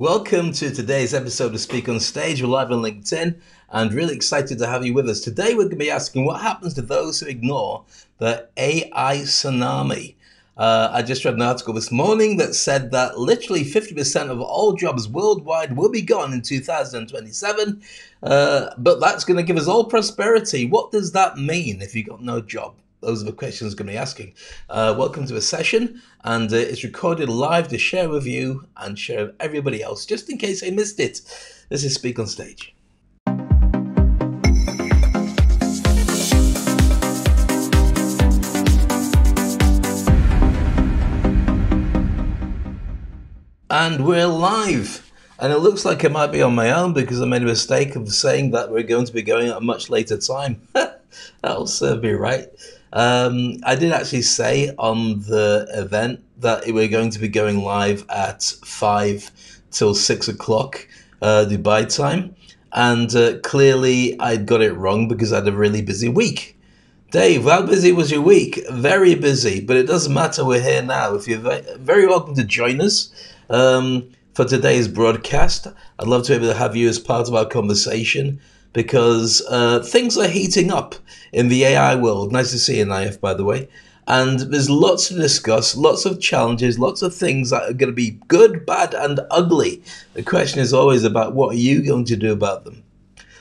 Welcome to today's episode of Speak on Stage. We're live on LinkedIn and really excited to have you with us. Today, we're going to be asking what happens to those who ignore the AI tsunami. Uh, I just read an article this morning that said that literally 50% of all jobs worldwide will be gone in 2027. Uh, but that's going to give us all prosperity. What does that mean if you got no job? Those are the questions I'm going to be asking. Uh, welcome to a session, and uh, it's recorded live to share with you and share with everybody else, just in case I missed it. This is Speak on Stage. And we're live. And it looks like it might be on my own because I made a mistake of saying that we're going to be going at a much later time. That'll serve me right. Um, I did actually say on the event that we're going to be going live at five till six o'clock uh, Dubai time, and uh, clearly I got it wrong because I had a really busy week. Dave, how busy was your week? Very busy, but it doesn't matter. We're here now. If you're very welcome to join us um, for today's broadcast, I'd love to be able to have you as part of our conversation because uh, things are heating up in the AI world. Nice to see you, Naif, by the way. And there's lots to discuss, lots of challenges, lots of things that are going to be good, bad, and ugly. The question is always about what are you going to do about them?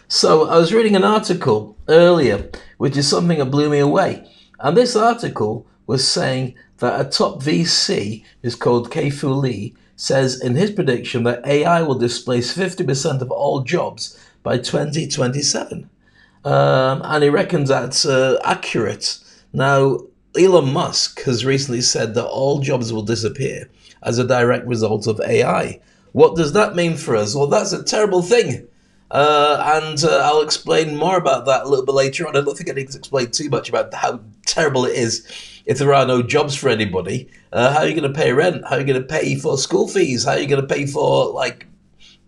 So I was reading an article earlier, which is something that blew me away. And this article was saying that a top VC, who's called Kai-Fu Lee, says in his prediction that AI will displace 50% of all jobs by 2027. Um, and he reckons that's uh, accurate. Now, Elon Musk has recently said that all jobs will disappear as a direct result of AI. What does that mean for us? Well, that's a terrible thing. Uh, and uh, I'll explain more about that a little bit later on. I don't think I need to explain too much about how terrible it is if there are no jobs for anybody. Uh, how are you going to pay rent? How are you going to pay for school fees? How are you going to pay for, like,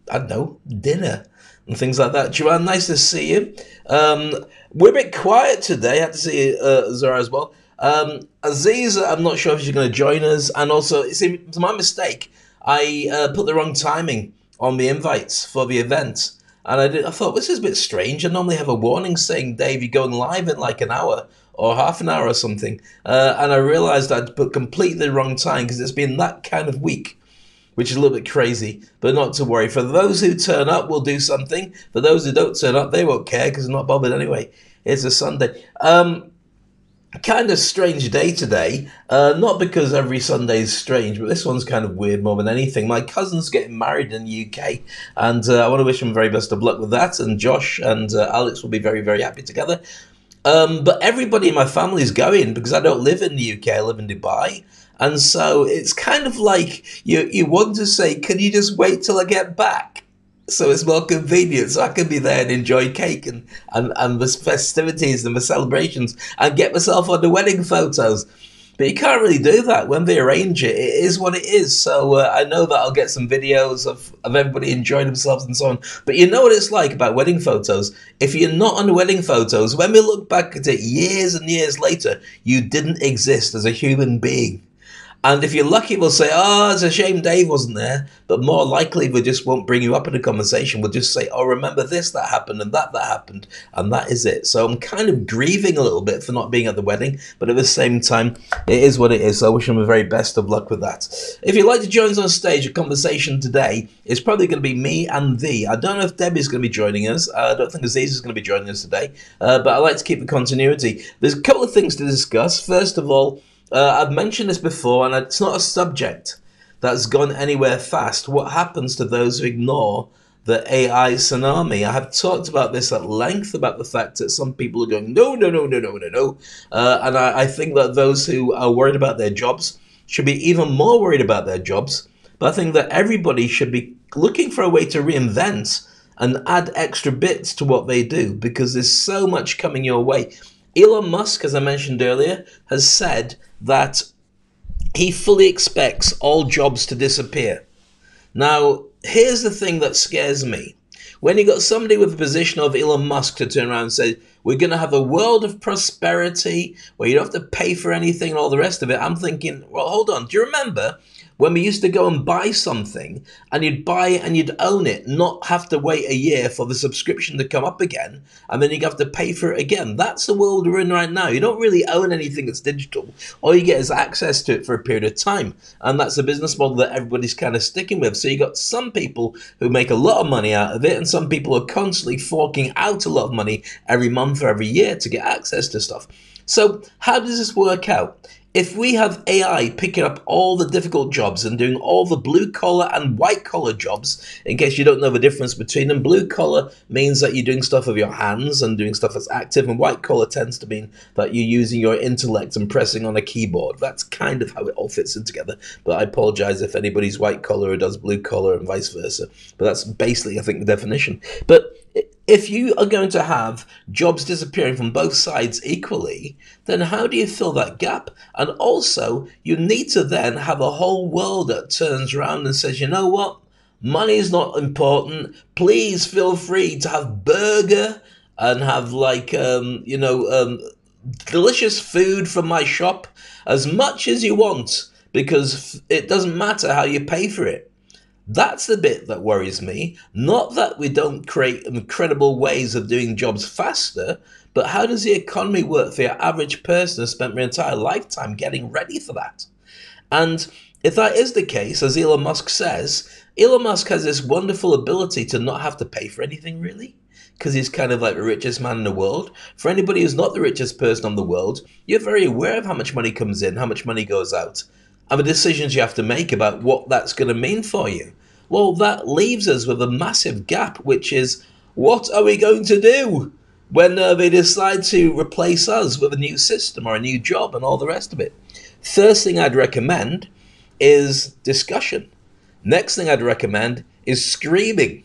I don't know, dinner? And things like that. Joanne, nice to see you. Um, we're a bit quiet today. I had to see uh, Zara as well. Um, Aziza, I'm not sure if she's going to join us. And also, it's, it's my mistake. I uh, put the wrong timing on the invites for the event. And I, did, I thought, this is a bit strange. I normally have a warning saying, Dave, you're going live in like an hour or half an hour or something. Uh, and I realized I'd put completely wrong time because it's been that kind of week which is a little bit crazy, but not to worry. For those who turn up, we'll do something. For those who don't turn up, they won't care because they're not bothered anyway. It's a Sunday. Um, kind of strange day today. Uh, not because every Sunday is strange, but this one's kind of weird more than anything. My cousin's getting married in the UK, and uh, I want to wish him very best of luck with that. And Josh and uh, Alex will be very, very happy together. Um, but everybody in my family is going because I don't live in the UK. I live in Dubai. And so it's kind of like you, you want to say, can you just wait till I get back? So it's more convenient. So I can be there and enjoy cake and, and, and the festivities and the celebrations and get myself on the wedding photos. But you can't really do that when they arrange it. It is what it is. So uh, I know that I'll get some videos of, of everybody enjoying themselves and so on. But you know what it's like about wedding photos. If you're not on the wedding photos, when we look back at it years and years later, you didn't exist as a human being. And if you're lucky, we'll say, oh, it's a shame Dave wasn't there. But more likely, we just won't bring you up in a conversation. We'll just say, oh, remember this, that happened, and that, that happened. And that is it. So I'm kind of grieving a little bit for not being at the wedding. But at the same time, it is what it is. So I wish him the very best of luck with that. If you'd like to join us on stage, a conversation today is probably going to be me and thee. I don't know if Debbie's going to be joining us. I don't think Aziz is going to be joining us today. Uh, but I like to keep the continuity. There's a couple of things to discuss. First of all, uh, I've mentioned this before, and it's not a subject that's gone anywhere fast. What happens to those who ignore the AI tsunami? I have talked about this at length about the fact that some people are going, no, no, no, no, no, no, no. Uh, and I, I think that those who are worried about their jobs should be even more worried about their jobs. But I think that everybody should be looking for a way to reinvent and add extra bits to what they do because there's so much coming your way. Elon Musk, as I mentioned earlier, has said that he fully expects all jobs to disappear. Now, here's the thing that scares me. When you got somebody with the position of Elon Musk to turn around and say, we're going to have a world of prosperity where you don't have to pay for anything and all the rest of it, I'm thinking, well, hold on. Do you remember when we used to go and buy something and you'd buy it and you'd own it, not have to wait a year for the subscription to come up again, and then you'd have to pay for it again. That's the world we're in right now. You don't really own anything that's digital. All you get is access to it for a period of time. And that's a business model that everybody's kind of sticking with. So you got some people who make a lot of money out of it, and some people are constantly forking out a lot of money every month or every year to get access to stuff. So, how does this work out? If we have AI picking up all the difficult jobs and doing all the blue collar and white collar jobs, in case you don't know the difference between them, blue collar means that you're doing stuff with your hands and doing stuff that's active, and white collar tends to mean that you're using your intellect and pressing on a keyboard. That's kind of how it all fits in together. But I apologize if anybody's white collar or does blue collar and vice versa. But that's basically, I think, the definition. But if you are going to have jobs disappearing from both sides equally, then how do you fill that gap? And also, you need to then have a whole world that turns around and says, you know what? Money is not important. Please feel free to have burger and have like um, you know um, delicious food from my shop as much as you want because it doesn't matter how you pay for it. That's the bit that worries me. Not that we don't create incredible ways of doing jobs faster, but how does the economy work for your average person who spent their entire lifetime getting ready for that? And if that is the case, as Elon Musk says, Elon Musk has this wonderful ability to not have to pay for anything really. Because he's kind of like the richest man in the world. For anybody who's not the richest person on the world, you're very aware of how much money comes in, how much money goes out, and the decisions you have to make about what that's going to mean for you. Well, that leaves us with a massive gap, which is what are we going to do when uh, they decide to replace us with a new system or a new job and all the rest of it? First thing I'd recommend is discussion. Next thing I'd recommend is screaming.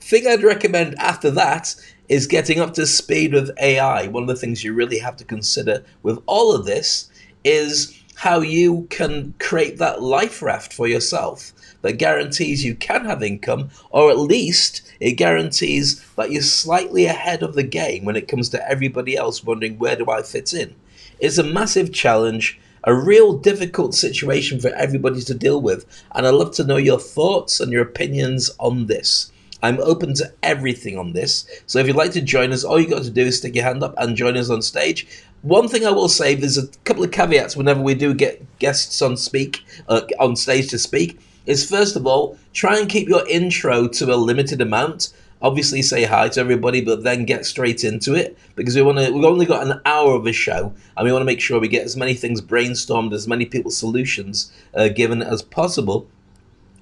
Thing I'd recommend after that is getting up to speed with AI. One of the things you really have to consider with all of this is how you can create that life raft for yourself that guarantees you can have income, or at least it guarantees that you're slightly ahead of the game when it comes to everybody else wondering where do I fit in. It's a massive challenge, a real difficult situation for everybody to deal with, and I'd love to know your thoughts and your opinions on this. I'm open to everything on this. So if you'd like to join us, all you got to do is stick your hand up and join us on stage. One thing I will say, there's a couple of caveats whenever we do get guests on speak uh, on stage to speak is first of all, try and keep your intro to a limited amount. Obviously, say hi to everybody, but then get straight into it because we want to. We've only got an hour of a show, and we want to make sure we get as many things brainstormed, as many people's solutions uh, given as possible.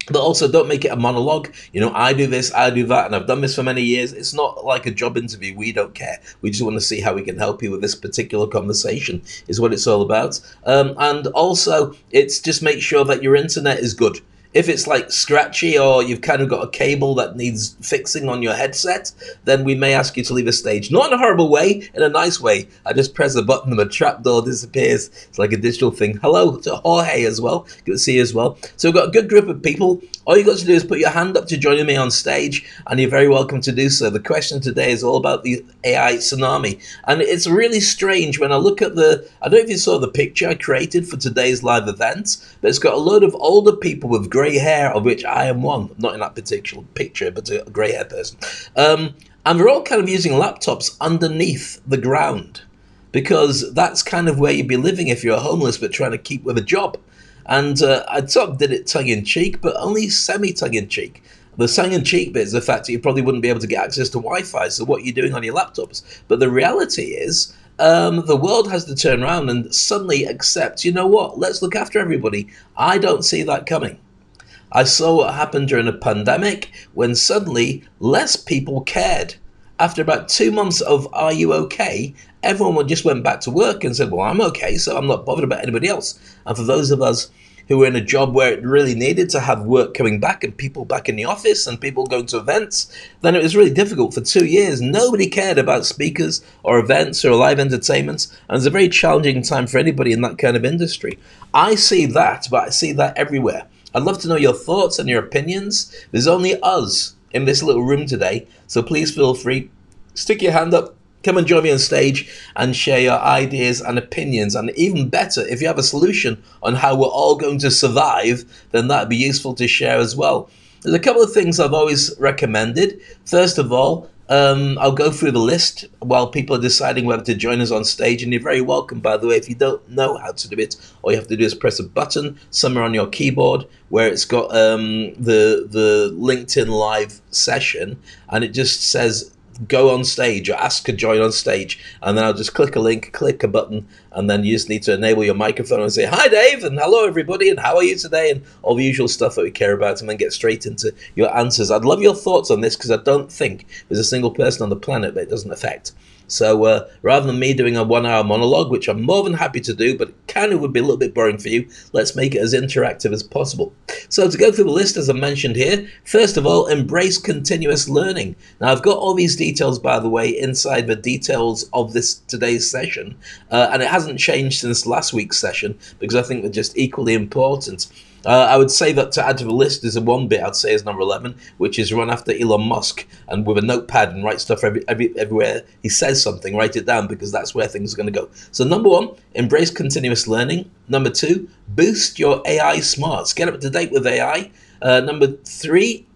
But also, don't make it a monologue. You know, I do this, I do that, and I've done this for many years. It's not like a job interview. We don't care. We just want to see how we can help you with this particular conversation, is what it's all about. Um, and also, it's just make sure that your internet is good if it's like scratchy or you've kind of got a cable that needs fixing on your headset, then we may ask you to leave a stage. Not in a horrible way, in a nice way. I just press a button and the trapdoor disappears. It's like a digital thing. Hello to Jorge as well. Good to see you as well. So we've got a good group of people. All you've got to do is put your hand up to join me on stage, and you're very welcome to do so. The question today is all about the AI tsunami, and it's really strange when I look at the. I don't know if you saw the picture I created for today's live event, but it's got a load of older people with grey hair, of which I am one. Not in that particular picture, but a grey hair person. Um, and we're all kind of using laptops underneath the ground because that's kind of where you'd be living if you're homeless but trying to keep with a job. And uh, I sort of did it tongue in cheek, but only semi tongue in cheek. The tongue in cheek bit is the fact that you probably wouldn't be able to get access to Wi Fi, so what you're you doing on your laptops? But the reality is, um, the world has to turn around and suddenly accept, you know what, let's look after everybody. I don't see that coming. I saw what happened during a pandemic when suddenly less people cared. After about two months of Are You OK? everyone just went back to work and said, Well, I'm okay, so I'm not bothered about anybody else. And for those of us who were in a job where it really needed to have work coming back and people back in the office and people going to events, then it was really difficult for two years. Nobody cared about speakers or events or live entertainments, and it's a very challenging time for anybody in that kind of industry. I see that, but I see that everywhere. I'd love to know your thoughts and your opinions. There's only us in this little room today, so please feel free, stick your hand up Come and join me on stage and share your ideas and opinions. And even better, if you have a solution on how we're all going to survive, then that'd be useful to share as well. There's a couple of things I've always recommended. First of all, um, I'll go through the list while people are deciding whether to join us on stage. And you're very welcome, by the way. If you don't know how to do it, all you have to do is press a button somewhere on your keyboard where it's got um, the the LinkedIn Live session, and it just says go on stage or ask to join on stage and then I'll just click a link, click a button, and then you just need to enable your microphone and say, Hi Dave and hello everybody and how are you today? and all the usual stuff that we care about and then get straight into your answers. I'd love your thoughts on this because I don't think there's a single person on the planet that it doesn't affect. So uh, rather than me doing a one hour monologue, which I'm more than happy to do, but kind of would be a little bit boring for you, let's make it as interactive as possible. So to go through the list, as I mentioned here, first of all, embrace continuous learning. Now I've got all these details, by the way, inside the details of this today's session, uh, and it hasn't changed since last week's session because I think they're just equally important. Uh, I would say that to add to the list is a one bit I'd say is number 11, which is run after Elon Musk and with a notepad and write stuff every, every, everywhere he says something, write it down because that's where things are going to go. So, number one, embrace continuous learning. Number two, boost your AI smarts. Get up to date with AI. Uh, number three,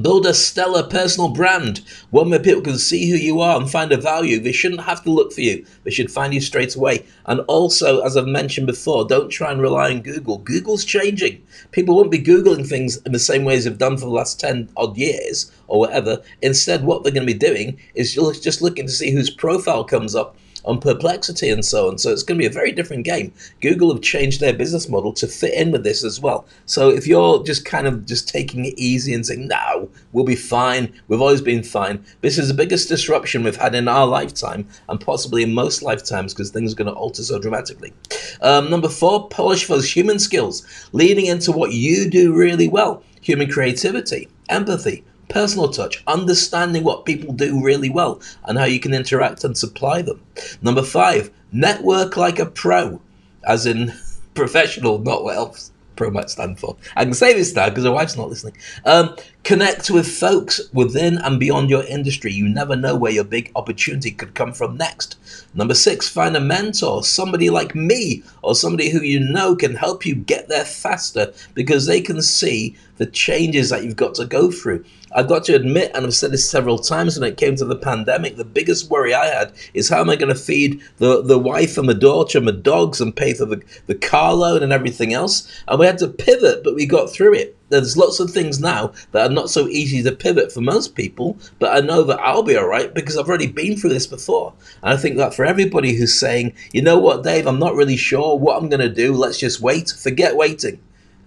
Build a stellar personal brand, one where people can see who you are and find a value. They shouldn't have to look for you, they should find you straight away. And also, as I've mentioned before, don't try and rely on Google. Google's changing. People won't be Googling things in the same ways they've done for the last 10 odd years or whatever. Instead, what they're going to be doing is just looking to see whose profile comes up on perplexity and so on. So it's going to be a very different game. Google have changed their business model to fit in with this as well. So if you're just kind of just taking it easy and saying, no, we'll be fine, we've always been fine, this is the biggest disruption we've had in our lifetime and possibly in most lifetimes because things are going to alter so dramatically. Um, number four, polish those human skills, leading into what you do really well human creativity, empathy, personal touch, understanding what people do really well and how you can interact and supply them. Number five, network like a pro, as in professional, not what else pro might stand for. I can say this now because my wife's not listening. Um, connect with folks within and beyond your industry. You never know where your big opportunity could come from next. Number six, find a mentor, somebody like me or somebody who you know can help you get there faster because they can see the changes that you've got to go through. I've got to admit, and I've said this several times when it came to the pandemic, the biggest worry I had is how am I going to feed the, the wife and the daughter and my dogs and pay for the, the car loan and everything else? And we had to pivot, but we got through it. There's lots of things now that are not so easy to pivot for most people, but I know that I'll be all right because I've already been through this before. And I think that for everybody who's saying, you know what, Dave, I'm not really sure what I'm going to do, let's just wait, forget waiting.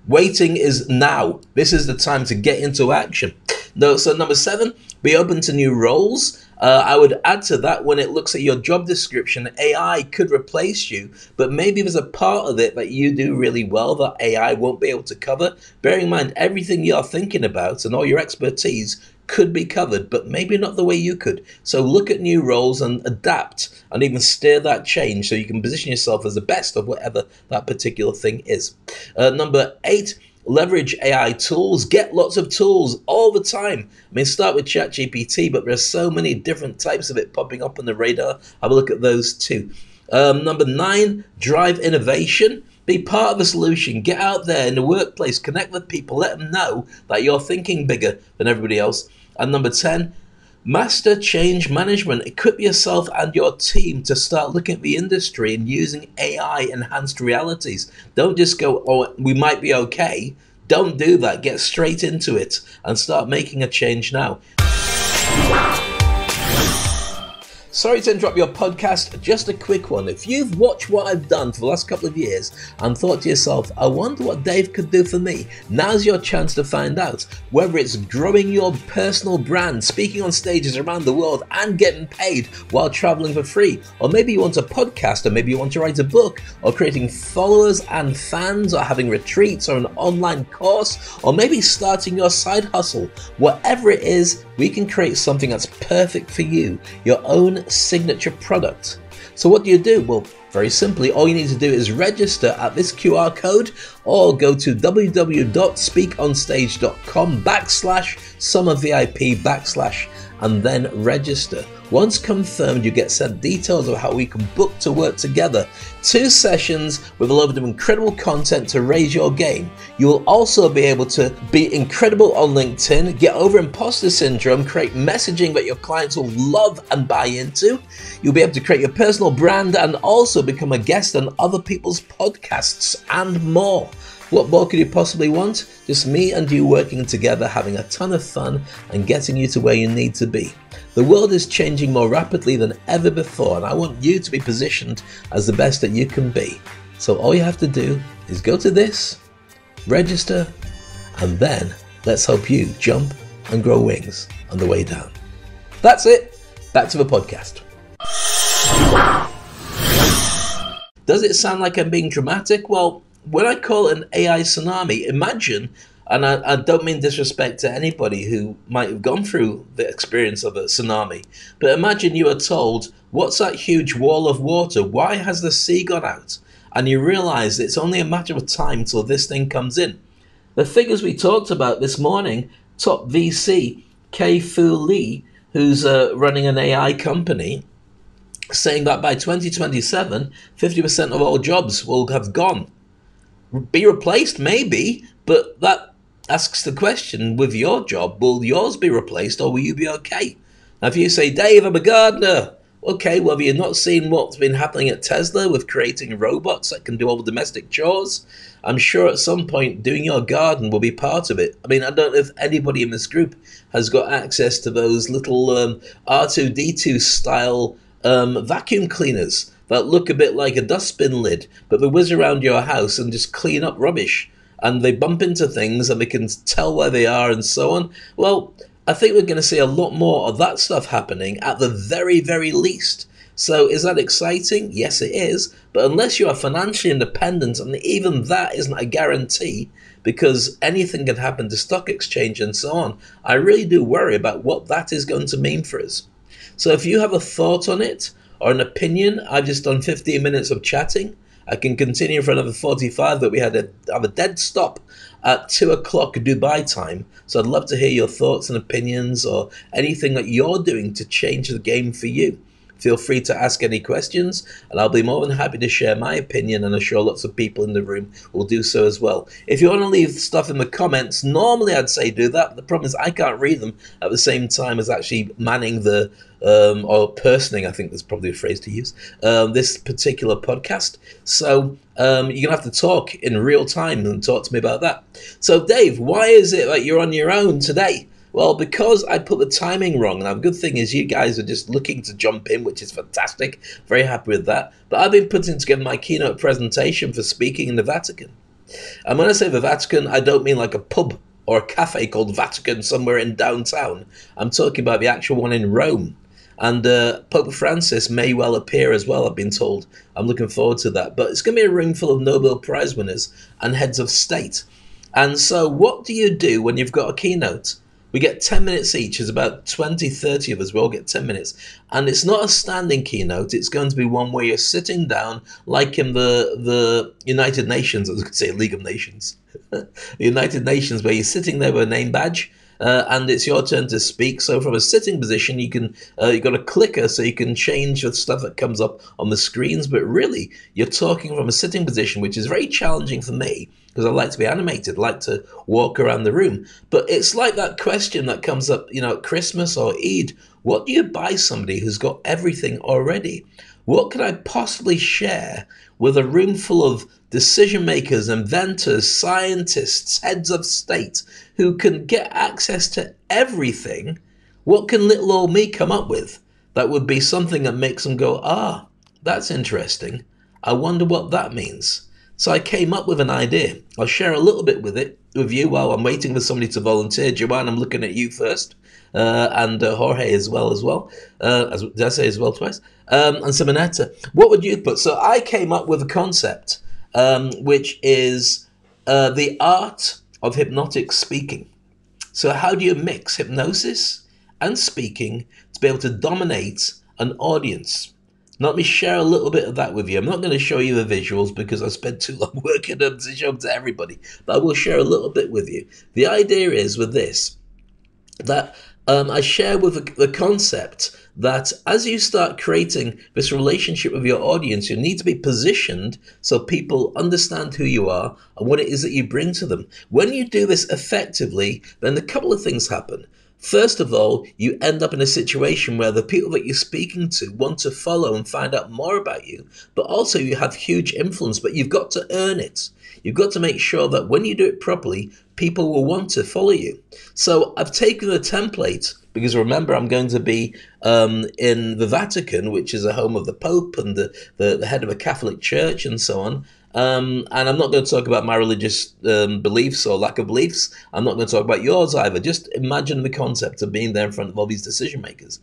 Waiting is now. This is the time to get into action. No, so number seven, be open to new roles. Uh, I would add to that when it looks at your job description, AI could replace you, but maybe there's a part of it that you do really well that AI won't be able to cover. Bearing in mind everything you're thinking about and all your expertise could be covered, but maybe not the way you could. So look at new roles and adapt and even steer that change so you can position yourself as the best of whatever that particular thing is. Uh, number eight, leverage AI tools, get lots of tools all the time. I mean, start with ChatGPT, but there's so many different types of it popping up on the radar. Have a look at those too. Um, number nine, drive innovation. Be part of the solution. Get out there in the workplace, connect with people, let them know that you're thinking bigger than everybody else. And number 10, master change management. Equip yourself and your team to start looking at the industry and using AI enhanced realities. Don't just go, oh, we might be okay. Don't do that. Get straight into it and start making a change now. Sorry to interrupt your podcast, just a quick one. If you've watched what I've done for the last couple of years and thought to yourself, I wonder what Dave could do for me, now's your chance to find out. Whether it's growing your personal brand, speaking on stages around the world, and getting paid while traveling for free, or maybe you want a podcast, or maybe you want to write a book, or creating followers and fans, or having retreats, or an online course, or maybe starting your side hustle. Whatever it is, we can create something that's perfect for you, your own signature product. So what do you do? Well, very simply, all you need to do is register at this QR code or go to www.speakonstage.com backslash summervip backslash and then register. Once confirmed, you get sent details of how we can book to work together. Two sessions with a load of incredible content to raise your game. You'll also be able to be incredible on LinkedIn, get over imposter syndrome, create messaging that your clients will love and buy into. You'll be able to create your personal brand and also become a guest on other people's podcasts and more. What more could you possibly want? Just me and you working together, having a ton of fun, and getting you to where you need to be. The world is changing more rapidly than ever before, and I want you to be positioned as the best that you can be. So all you have to do is go to this, register, and then let's help you jump and grow wings on the way down. That's it. Back to the podcast. Does it sound like I'm being dramatic? Well, when I call an AI tsunami, imagine, and I, I, don't mean disrespect to anybody who might have gone through the experience of a tsunami, but imagine you are told, What's that huge wall of water? Why has the sea gone out? And you realize it's only a matter of time till this thing comes in. The figures we talked about this morning, top VC, Kai Fu Lee, who's uh, running an AI company, saying that by 2027, 50% of all jobs will have gone be replaced, maybe, but that asks the question with your job, will yours be replaced or will you be okay? Now, if you say, Dave, I'm a gardener, okay, well, have you not seen what's been happening at Tesla with creating robots that can do all the domestic chores? I'm sure at some point doing your garden will be part of it. I mean, I don't know if anybody in this group has got access to those little um, R2D2 style um, vacuum cleaners that look a bit like a dustbin lid, but they whiz around your house and just clean up rubbish. And they bump into things and they can tell where they are and so on. Well, I think we're going to see a lot more of that stuff happening at the very, very least. So, is that exciting? Yes, it is. But unless you are financially independent, and even that isn't a guarantee, because anything can happen to stock exchange and so on, I really do worry about what that is going to mean for us. So, if you have a thought on it, or an opinion. I've just done 15 minutes of chatting. I can continue for another 45, but we had a, have a dead stop at 2 o'clock Dubai time. So I'd love to hear your thoughts and opinions or anything that you're doing to change the game for you. Feel free to ask any questions, and I'll be more than happy to share my opinion, and I'm sure lots of people in the room will do so as well. If you want to leave stuff in the comments, normally I'd say do that. The problem is I can't read them at the same time as actually manning the um, or personing, I think that's probably a phrase to use, um, this particular podcast. So um, you're going to have to talk in real time and talk to me about that. So, Dave, why is it that you're on your own today? Well, because I put the timing wrong. Now, the good thing is you guys are just looking to jump in, which is fantastic. Very happy with that. But I've been putting together my keynote presentation for speaking in the Vatican. And when I say the Vatican, I don't mean like a pub or a cafe called Vatican somewhere in downtown. I'm talking about the actual one in Rome. And uh, Pope Francis may well appear as well, I've been told. I'm looking forward to that. But it's going to be a room full of Nobel Prize winners and heads of state. And so, what do you do when you've got a keynote? We get 10 minutes each. There's about 20, 30 of us. We all get 10 minutes. And it's not a standing keynote. It's going to be one where you're sitting down, like in the, the United Nations, I was going to say League of Nations. the United Nations, where you're sitting there with a name badge. Uh, and it's your turn to speak. So from a sitting position, you can uh, you've got a clicker, so you can change the stuff that comes up on the screens. But really, you're talking from a sitting position, which is very challenging for me because I like to be animated, like to walk around the room. But it's like that question that comes up, you know, at Christmas or Eid. What do you buy somebody who's got everything already? What could I possibly share with a room full of decision makers, inventors, scientists, heads of state who can get access to everything? What can little old me come up with that would be something that makes them go, ah, that's interesting. I wonder what that means. So I came up with an idea. I'll share a little bit with it with you while I'm waiting for somebody to volunteer. Joanne, I'm looking at you first, uh, and uh, Jorge as well as well. Uh, as did I say as well twice? Um, and Simonetta. What would you put? So I came up with a concept, um, which is uh, the art of hypnotic speaking. So how do you mix hypnosis and speaking to be able to dominate an audience? Let me share a little bit of that with you. I'm not going to show you the visuals because I spent too long working on to show them to everybody, but I will share a little bit with you. The idea is with this that um, I share with the, the concept that as you start creating this relationship with your audience, you need to be positioned so people understand who you are and what it is that you bring to them. When you do this effectively, then a couple of things happen. First of all, you end up in a situation where the people that you're speaking to want to follow and find out more about you, but also you have huge influence, but you've got to earn it. You've got to make sure that when you do it properly, people will want to follow you. So I've taken a template because remember, I'm going to be um, in the Vatican, which is a home of the Pope and the, the, the head of a Catholic church and so on. Um, and I'm not going to talk about my religious um, beliefs or lack of beliefs. I'm not going to talk about yours either. Just imagine the concept of being there in front of all these decision makers.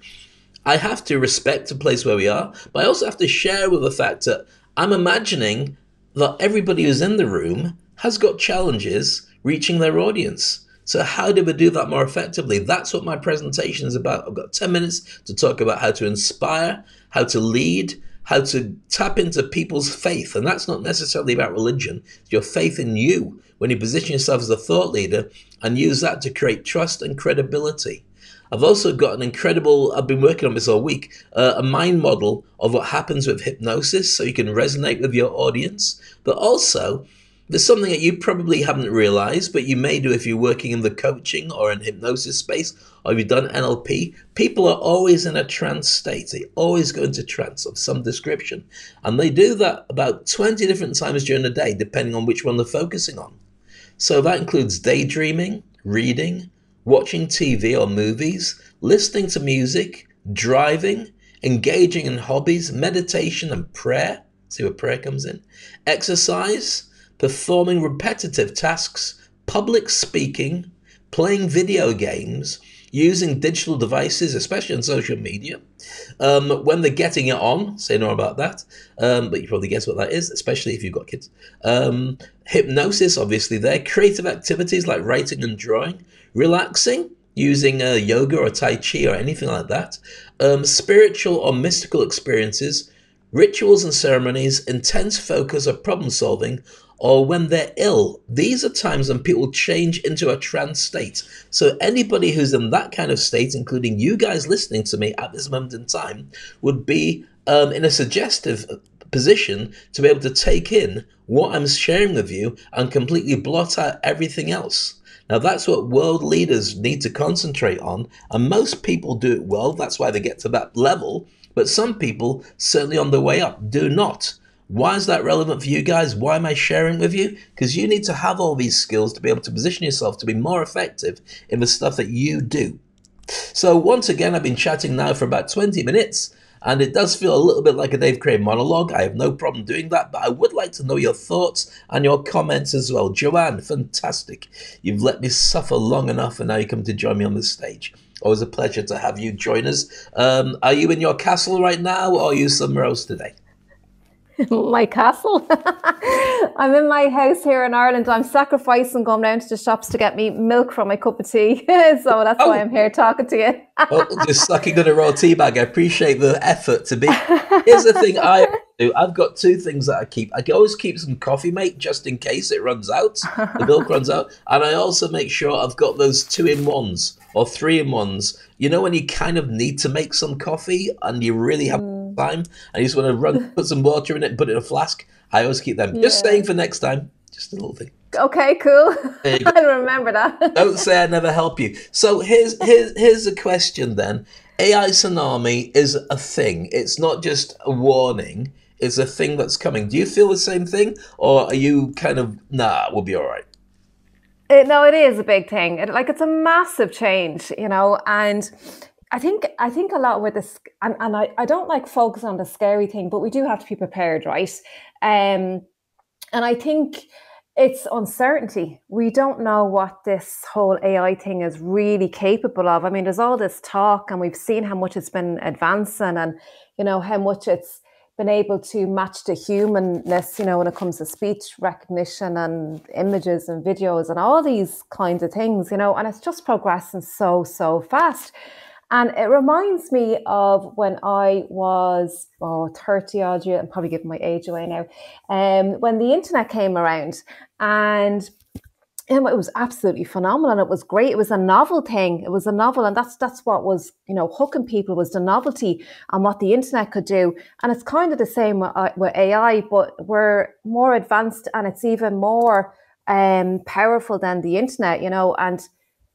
I have to respect the place where we are, but I also have to share with the fact that I'm imagining that everybody who's in the room has got challenges reaching their audience. So, how do we do that more effectively? That's what my presentation is about. I've got 10 minutes to talk about how to inspire, how to lead, how to tap into people's faith. And that's not necessarily about religion, it's your faith in you when you position yourself as a thought leader and use that to create trust and credibility. I've also got an incredible, I've been working on this all week, uh, a mind model of what happens with hypnosis so you can resonate with your audience, but also there's something that you probably haven't realized, but you may do if you're working in the coaching or in hypnosis space, or you've done NLP. People are always in a trance state. They always go into trance of some description. And they do that about 20 different times during the day, depending on which one they're focusing on. So that includes daydreaming, reading, watching TV or movies, listening to music, driving, engaging in hobbies, meditation, and prayer. See where prayer comes in. Exercise performing repetitive tasks, public speaking, playing video games, using digital devices, especially on social media. Um, when they're getting it on, say no about that, um, but you probably guess what that is, especially if you've got kids. Um, hypnosis, obviously, there. Creative activities like writing and drawing, relaxing, using uh, yoga or Tai Chi or anything like that, um, spiritual or mystical experiences, rituals and ceremonies, intense focus or problem solving, or when they're ill. These are times when people change into a trance state. So anybody who's in that kind of state, including you guys listening to me at this moment in time, would be um, in a suggestive position to be able to take in what I'm sharing with you and completely blot out everything else. Now, that's what world leaders need to concentrate on, and most people do it well. That's why they get to that level. But some people, certainly on the way up, do not. Why is that relevant for you guys? Why am I sharing with you? Because you need to have all these skills to be able to position yourself to be more effective in the stuff that you do. So, once again, I've been chatting now for about 20 minutes, and it does feel a little bit like a Dave Crane monologue. I have no problem doing that, but I would like to know your thoughts and your comments as well. Joanne, fantastic. You've let me suffer long enough, and now you come to join me on the stage. Always a pleasure to have you join us. Um, are you in your castle right now, or are you somewhere else today? my castle. I'm in my house here in Ireland. I'm sacrificing going down to the shops to get me milk for my cup of tea. so that's oh. why I'm here talking to you. well, just sucking on a raw tea bag. I appreciate the effort to be. Here's the thing I do. I've got two things that I keep. I always keep some coffee mate just in case it runs out. The milk runs out, and I also make sure I've got those two in ones or three in ones. You know when you kind of need to make some coffee and you really have. Mm time and you just want to run, put some water in it, put it in a flask, I always keep them. Yeah. Just saying for next time. Just a little thing. Okay, cool. I'll remember that. Don't say I never help you. So here's here's here's a question then. AI tsunami is a thing. It's not just a warning. It's a thing that's coming. Do you feel the same thing, or are you kind of nah? We'll be all right. It, no, it is a big thing. It, like it's a massive change, you know, and I think I think a lot with this, and, and I, I don't like focus on the scary thing, but we do have to be prepared, right? Um, and I think it's uncertainty. We don't know what this whole AI thing is really capable of. I mean, there's all this talk, and we've seen how much it's been advancing, and you know how much it's been able to match the humanness, you know, when it comes to speech recognition and images and videos and all these kinds of things, you know, and it's just progressing so so fast. And it reminds me of when I was oh, 30 odd years, I'm probably giving my age away now, um, when the internet came around and it was absolutely phenomenal and it was great. It was a novel thing. It was a novel, and that's that's what was you know hooking people was the novelty and what the internet could do. And it's kind of the same with, uh, with AI, but we're more advanced and it's even more um, powerful than the internet. You know, and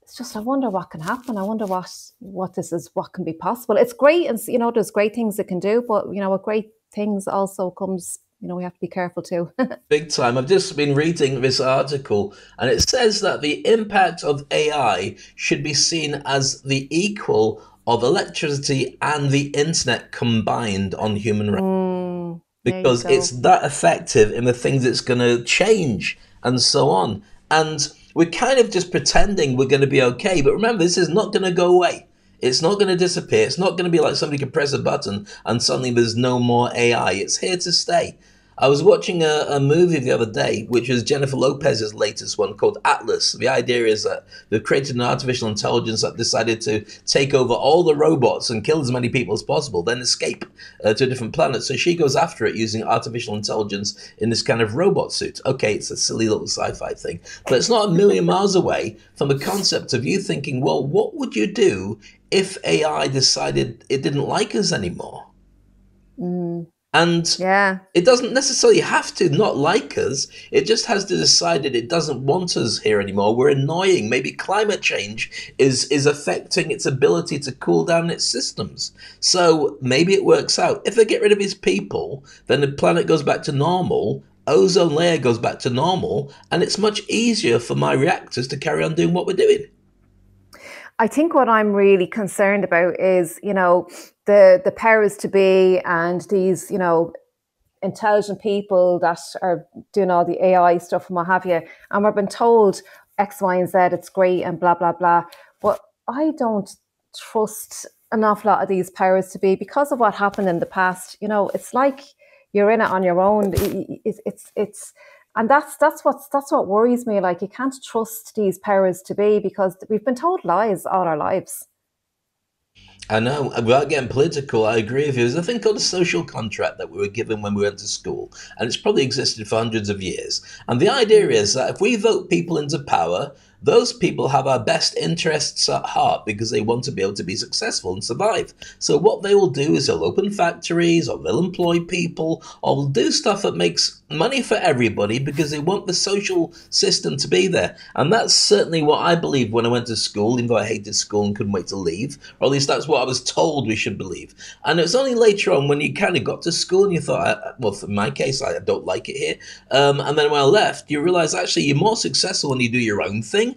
it's just I wonder what can happen. I wonder what what this is, what can be possible. It's great, and you know, there's great things it can do, but you know, with great things also comes you know we have to be careful too. Big time. I've just been reading this article, and it says that the impact of AI should be seen as the equal of electricity and the internet combined on human rights. Mm, because it's that effective in the things it's going to change and so on. And we're kind of just pretending we're going to be okay. But remember, this is not going to go away. It's not going to disappear. It's not going to be like somebody can press a button and suddenly there's no more AI. It's here to stay. I was watching a, a, movie the other day, which was Jennifer Lopez's latest one called Atlas. The idea is that they've created an artificial intelligence that decided to take over all the robots and kill as many people as possible, then escape uh, to a different planet. So she goes after it using artificial intelligence in this kind of robot suit. Okay, it's a silly little sci fi thing, but it's not a million miles away from the concept of you thinking, well, what would you do if AI decided it didn't like us anymore? Mm. And yeah. it doesn't necessarily have to not like us. It just has to decide that it doesn't want us here anymore. We're annoying. Maybe climate change is is affecting its ability to cool down its systems. So maybe it works out. If they get rid of its people, then the planet goes back to normal. Ozone layer goes back to normal, and it's much easier for my reactors to carry on doing what we're doing. I think what I'm really concerned about is, you know, the the powers to be and these, you know, intelligent people that are doing all the AI stuff and what have you. And we've been told X, Y, and Z, it's great and blah, blah, blah. But I don't trust an awful lot of these powers to be because of what happened in the past. You know, it's like you're in it on your own. It's, it's, it's, and that's that's what's that's what worries me like you can't trust these powers to be because we've been told lies all our lives I know. Without getting political, I agree with you. There's a thing called a social contract that we were given when we went to school, and it's probably existed for hundreds of years. And the idea is that if we vote people into power, those people have our best interests at heart because they want to be able to be successful and survive. So what they will do is they'll open factories or they'll employ people or they'll do stuff that makes money for everybody because they want the social system to be there. And that's certainly what I believed when I went to school, even though I hated school and couldn't wait to leave, or at least that's what I was told we should believe. And it was only later on when you kind of got to school and you thought, well, in my case, I don't like it here. Um, and then when I left, you realize actually you're more successful when you do your own thing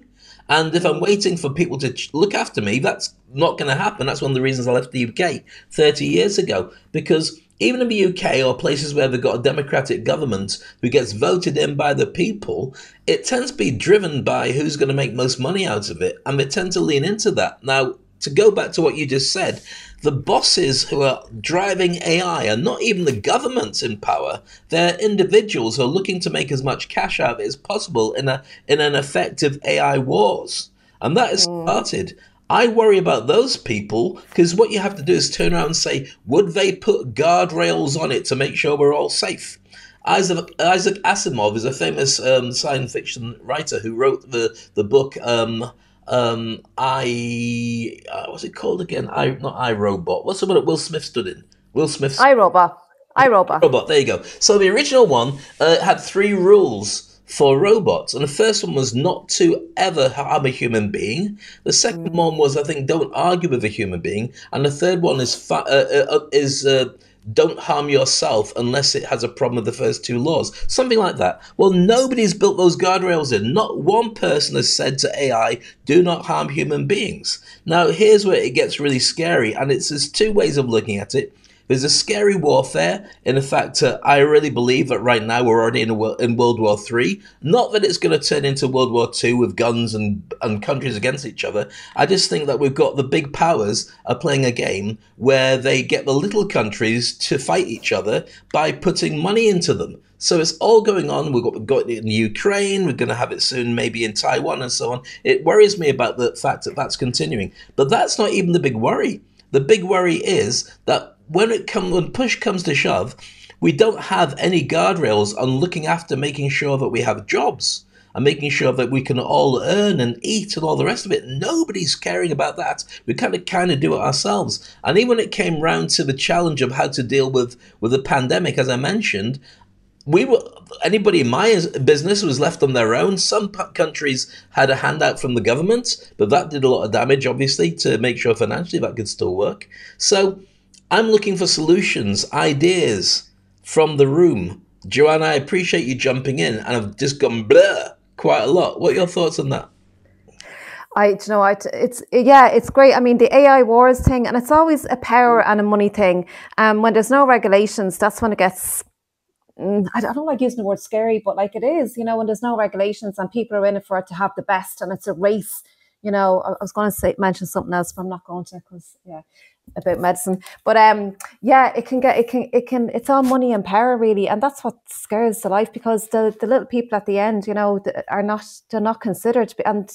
and if I'm hmm. waiting for people to look after me, that's not going to happen. That's one of the reasons I left the UK 30 years ago. Because even in the UK or places where they've got a democratic government who gets voted in by the people, it tends to be driven by who's going to make most money out of it. And they tend to lean into that. Now, to go back to what you just said, the bosses who are driving AI are not even the governments in power. They're individuals who are looking to make as much cash out of it as possible in a in an effective AI wars. And that has started. I worry about those people because what you have to do is turn around and say, would they put guardrails on it to make sure we're all safe? Isaac, Isaac Asimov is a famous um, science fiction writer who wrote the the book um, um, I uh, what's it called again? I not I Robot. What's the one that Will Smith stood in? Will Smith. I Robot. I Robot. Robot. There you go. So the original one uh, had three rules for robots, and the first one was not to ever harm a human being. The second mm. one was, I think, don't argue with a human being, and the third one is fa- uh, uh, uh is uh, don't harm yourself unless it has a problem with the first two laws. Something like that. Well, nobody's built those guardrails in. Not one person has said to AI, do not harm human beings. Now, here's where it gets really scary, and it's there's two ways of looking at it. There's a scary warfare. In the fact, uh, I really believe that right now we're already in, a, in World War Three. Not that it's going to turn into World War Two with guns and, and countries against each other. I just think that we've got the big powers are playing a game where they get the little countries to fight each other by putting money into them. So it's all going on. We've got, we've got it in Ukraine. We're going to have it soon, maybe in Taiwan and so on. It worries me about the fact that that's continuing. But that's not even the big worry. The big worry is that when it come when push comes to shove, we don't have any guardrails on looking after making sure that we have jobs and making sure that we can all earn and eat and all the rest of it. Nobody's caring about that. We kind of kind of do it ourselves. And even when it came round to the challenge of how to deal with with the pandemic, as I mentioned, we were anybody in my business was left on their own. Some countries had a handout from the government, but that did a lot of damage, obviously, to make sure financially that could still work. So I'm looking for solutions, ideas from the room. Joanna, I appreciate you jumping in, and I've just gone blur quite a lot. What are your thoughts on that? I, you know, I, it's yeah, it's great. I mean, the AI wars thing, and it's always a power and a money thing. Um, when there's no regulations, that's when it gets. Mm, I don't like using the word scary, but like it is, you know, when there's no regulations and people are in it for it to have the best, and it's a race. You know, I, I was going to say mention something else, but I'm not going to because yeah, about medicine. But um yeah it can get it can it can it's all money and power really and that's what scares the life because the the little people at the end you know are not they're not considered and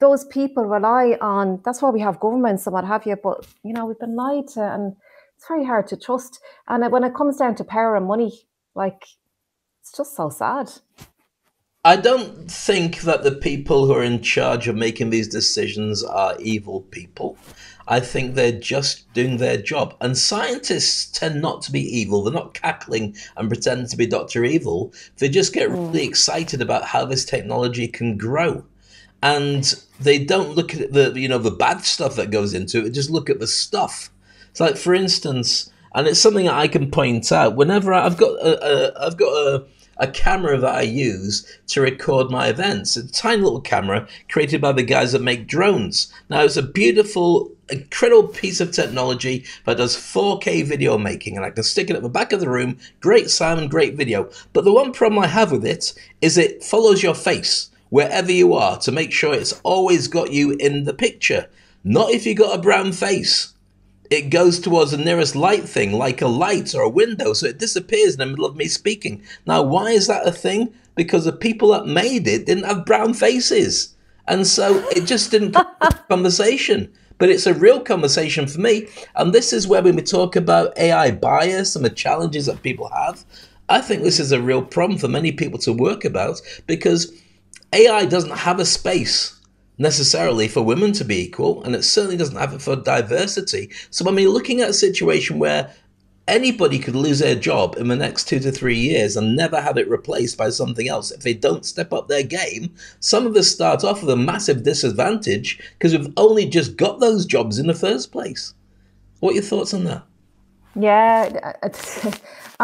those people rely on that's why we have governments and what have you but you know we've been lied to and it's very hard to trust. And when it comes down to power and money like it's just so sad. I don't think that the people who are in charge of making these decisions are evil people. I think they're just doing their job. And scientists tend not to be evil. They're not cackling and pretending to be Dr. Evil. They just get hmm. really excited about how this technology can grow. And they don't look at the you know the bad stuff that goes into it, they just look at the stuff. It's like for instance, and it's something I can point out whenever I, I've got a, a I've got a a camera that I use to record my events. a tiny little camera created by the guys that make drones. Now, it's a beautiful, incredible piece of technology that does 4K video making, and I can stick it at the back of the room. Great sound, great video. But the one problem I have with it is it follows your face wherever you are to make sure it's always got you in the picture. Not if you've got a brown face it goes towards the nearest light thing, like a light or a window, so it disappears in the middle of me speaking. Now, why is that a thing? Because the people that made it didn't have brown faces. And so it just didn't conversation. But it's a real conversation for me. And this is where when we talk about AI bias and the challenges that people have, I think this is a real problem for many people to work about because AI doesn't have a space necessarily for women to be equal, and it certainly doesn't have it for diversity. So when we're looking at a situation where anybody could lose their job in the next two to three years and never have it replaced by something else if they don't step up their game, some of us start off with a massive disadvantage because we've only just got those jobs in the first place. What are your thoughts on that? Yeah,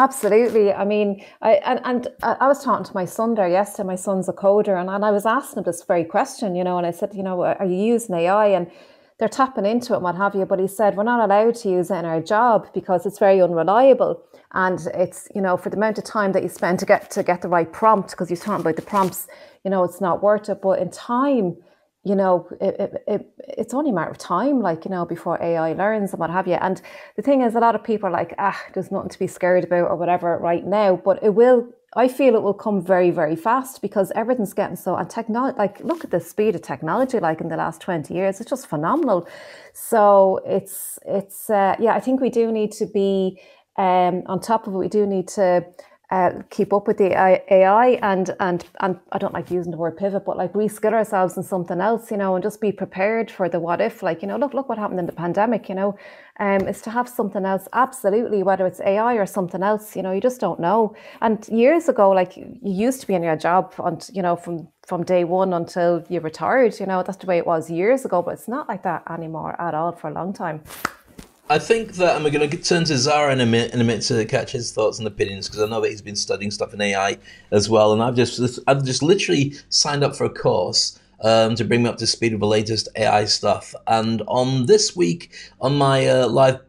absolutely. I mean, I and, and uh, I was talking to my son there yesterday. My son's a coder, and, and I was asking him this very question, you know, and I said, you know, are you using AI? And they're tapping into it and what have you. But he said, we're not allowed to use it in our job because it's very unreliable. And it's, you know, for the amount of time that you spend to get to get the right prompt, because you're talking about the prompts, you know, it's not worth it. But in time, you know, it, it, it, it's only a matter of time, like, you know, before AI learns and what have you. And the thing is, a lot of people are like, ah, there's nothing to be scared about or whatever right now, but it will, I feel it will come very, very fast because everything's getting so, and technology, like, look at the speed of technology, like in the last 20 years, it's just phenomenal. So it's, it's, uh, yeah, I think we do need to be um, on top of it. We do need to, uh, keep up with the AI and and and I don't like using the word pivot, but like reskill ourselves in something else, you know, and just be prepared for the what if. Like you know, look look what happened in the pandemic. You know, um, is to have something else. Absolutely, whether it's AI or something else, you know, you just don't know. And years ago, like you used to be in your job, and you know, from from day one until you retired. You know, that's the way it was years ago, but it's not like that anymore at all for a long time. I think that, we're going to turn to Zara in a minute, in a minute to catch his thoughts and opinions because I know that he's been studying stuff in AI as well, and I've just I've just literally signed up for a course um, to bring me up to speed with the latest AI stuff. And on this week on my uh, live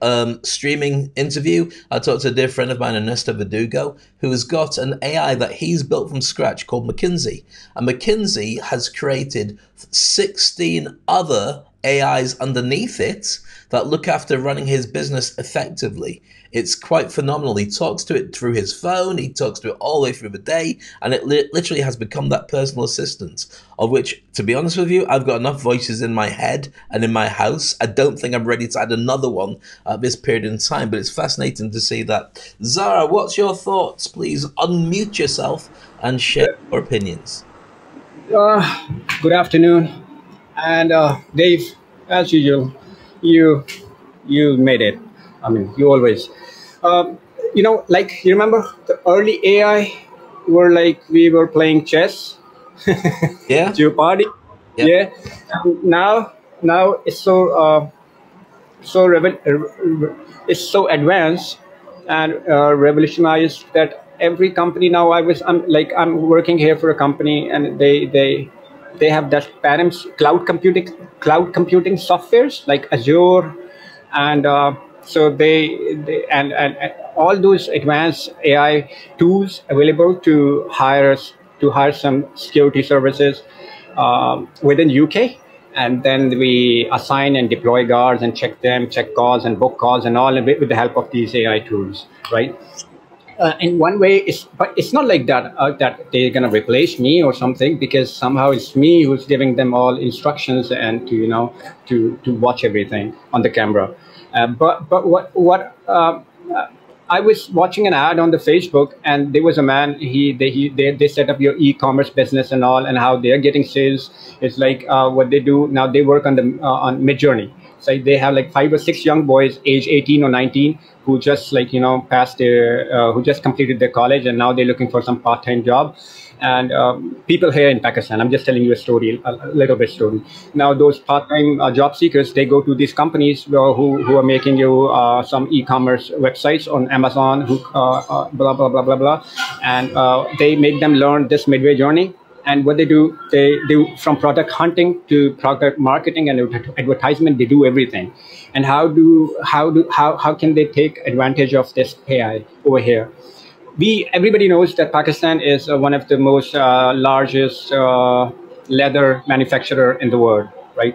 um, streaming interview, I talked to a dear friend of mine, Ernesto Verdugo, who has got an AI that he's built from scratch called McKinsey. And McKinsey has created 16 other AIs underneath it that look after running his business effectively. It's quite phenomenal. He talks to it through his phone, he talks to it all the way through the day, and it li- literally has become that personal assistant. Of which, to be honest with you, I've got enough voices in my head and in my house. I don't think I'm ready to add another one at this period in time, but it's fascinating to see that. Zara, what's your thoughts? Please unmute yourself and share your opinions. Uh, good afternoon. And uh, Dave, as usual, you you made it. I mean, you always. Um, you know, like you remember the early AI were like we were playing chess. yeah. Jeopardy. Yep. Yeah. Now, now it's so uh, so it's so advanced and uh, revolutionized that every company now I was I'm like I'm working here for a company and they they they have that params cloud computing cloud computing softwares like Azure and uh, so they, they and, and, and, all those advanced AI tools available to hire to hire some security services um, within UK, and then we assign and deploy guards and check them, check calls and book calls and all with the help of these AI tools, right? Uh, in one way, it's but it's not like that uh, that they're gonna replace me or something because somehow it's me who's giving them all instructions and to you know to to watch everything on the camera. Uh, but but what what uh, I was watching an ad on the Facebook, and there was a man. He they he, they, they set up your e-commerce business and all, and how they're getting sales. It's like uh, what they do now. They work on the uh, on Midjourney. So they have like five or six young boys, age 18 or 19, who just like you know passed their, uh, who just completed their college, and now they're looking for some part-time job and um, people here in Pakistan. I'm just telling you a story, a, little bit story. Now, those part-time uh, job seekers, they go to these companies who, who are making you uh, some e-commerce websites on Amazon, who uh, uh blah blah blah blah blah, and uh, they make them learn this Midjourney. And what they do, they do from product hunting to product marketing and advertisement. They do everything. And how do how do how how can they take advantage of this AI over here? we everybody knows that Pakistan is uh, one of the most uh, largest uh, leather manufacturer in the world, right?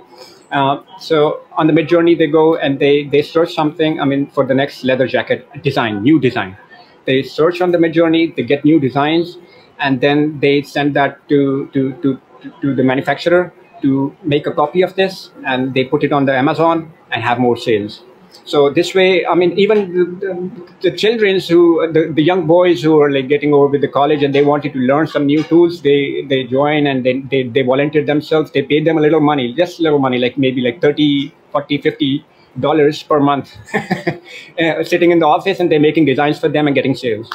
Uh, so on the Midjourney, they go and they they search something. I mean, for the next leather jacket design, new design. They search on the Midjourney, they get new designs, and then they send that to to to to the manufacturer to make a copy of this, and they put it on the Amazon and have more sales. So this way, I mean, even the, the, the children who, the, the young boys who are like getting over with the college and they wanted to learn some new tools, they they join and they, they, they volunteer themselves. They pay them a little money, just a little money, like maybe like 30, 40, 50 dollars per month, uh, sitting in the office and they're making designs for them and getting sales.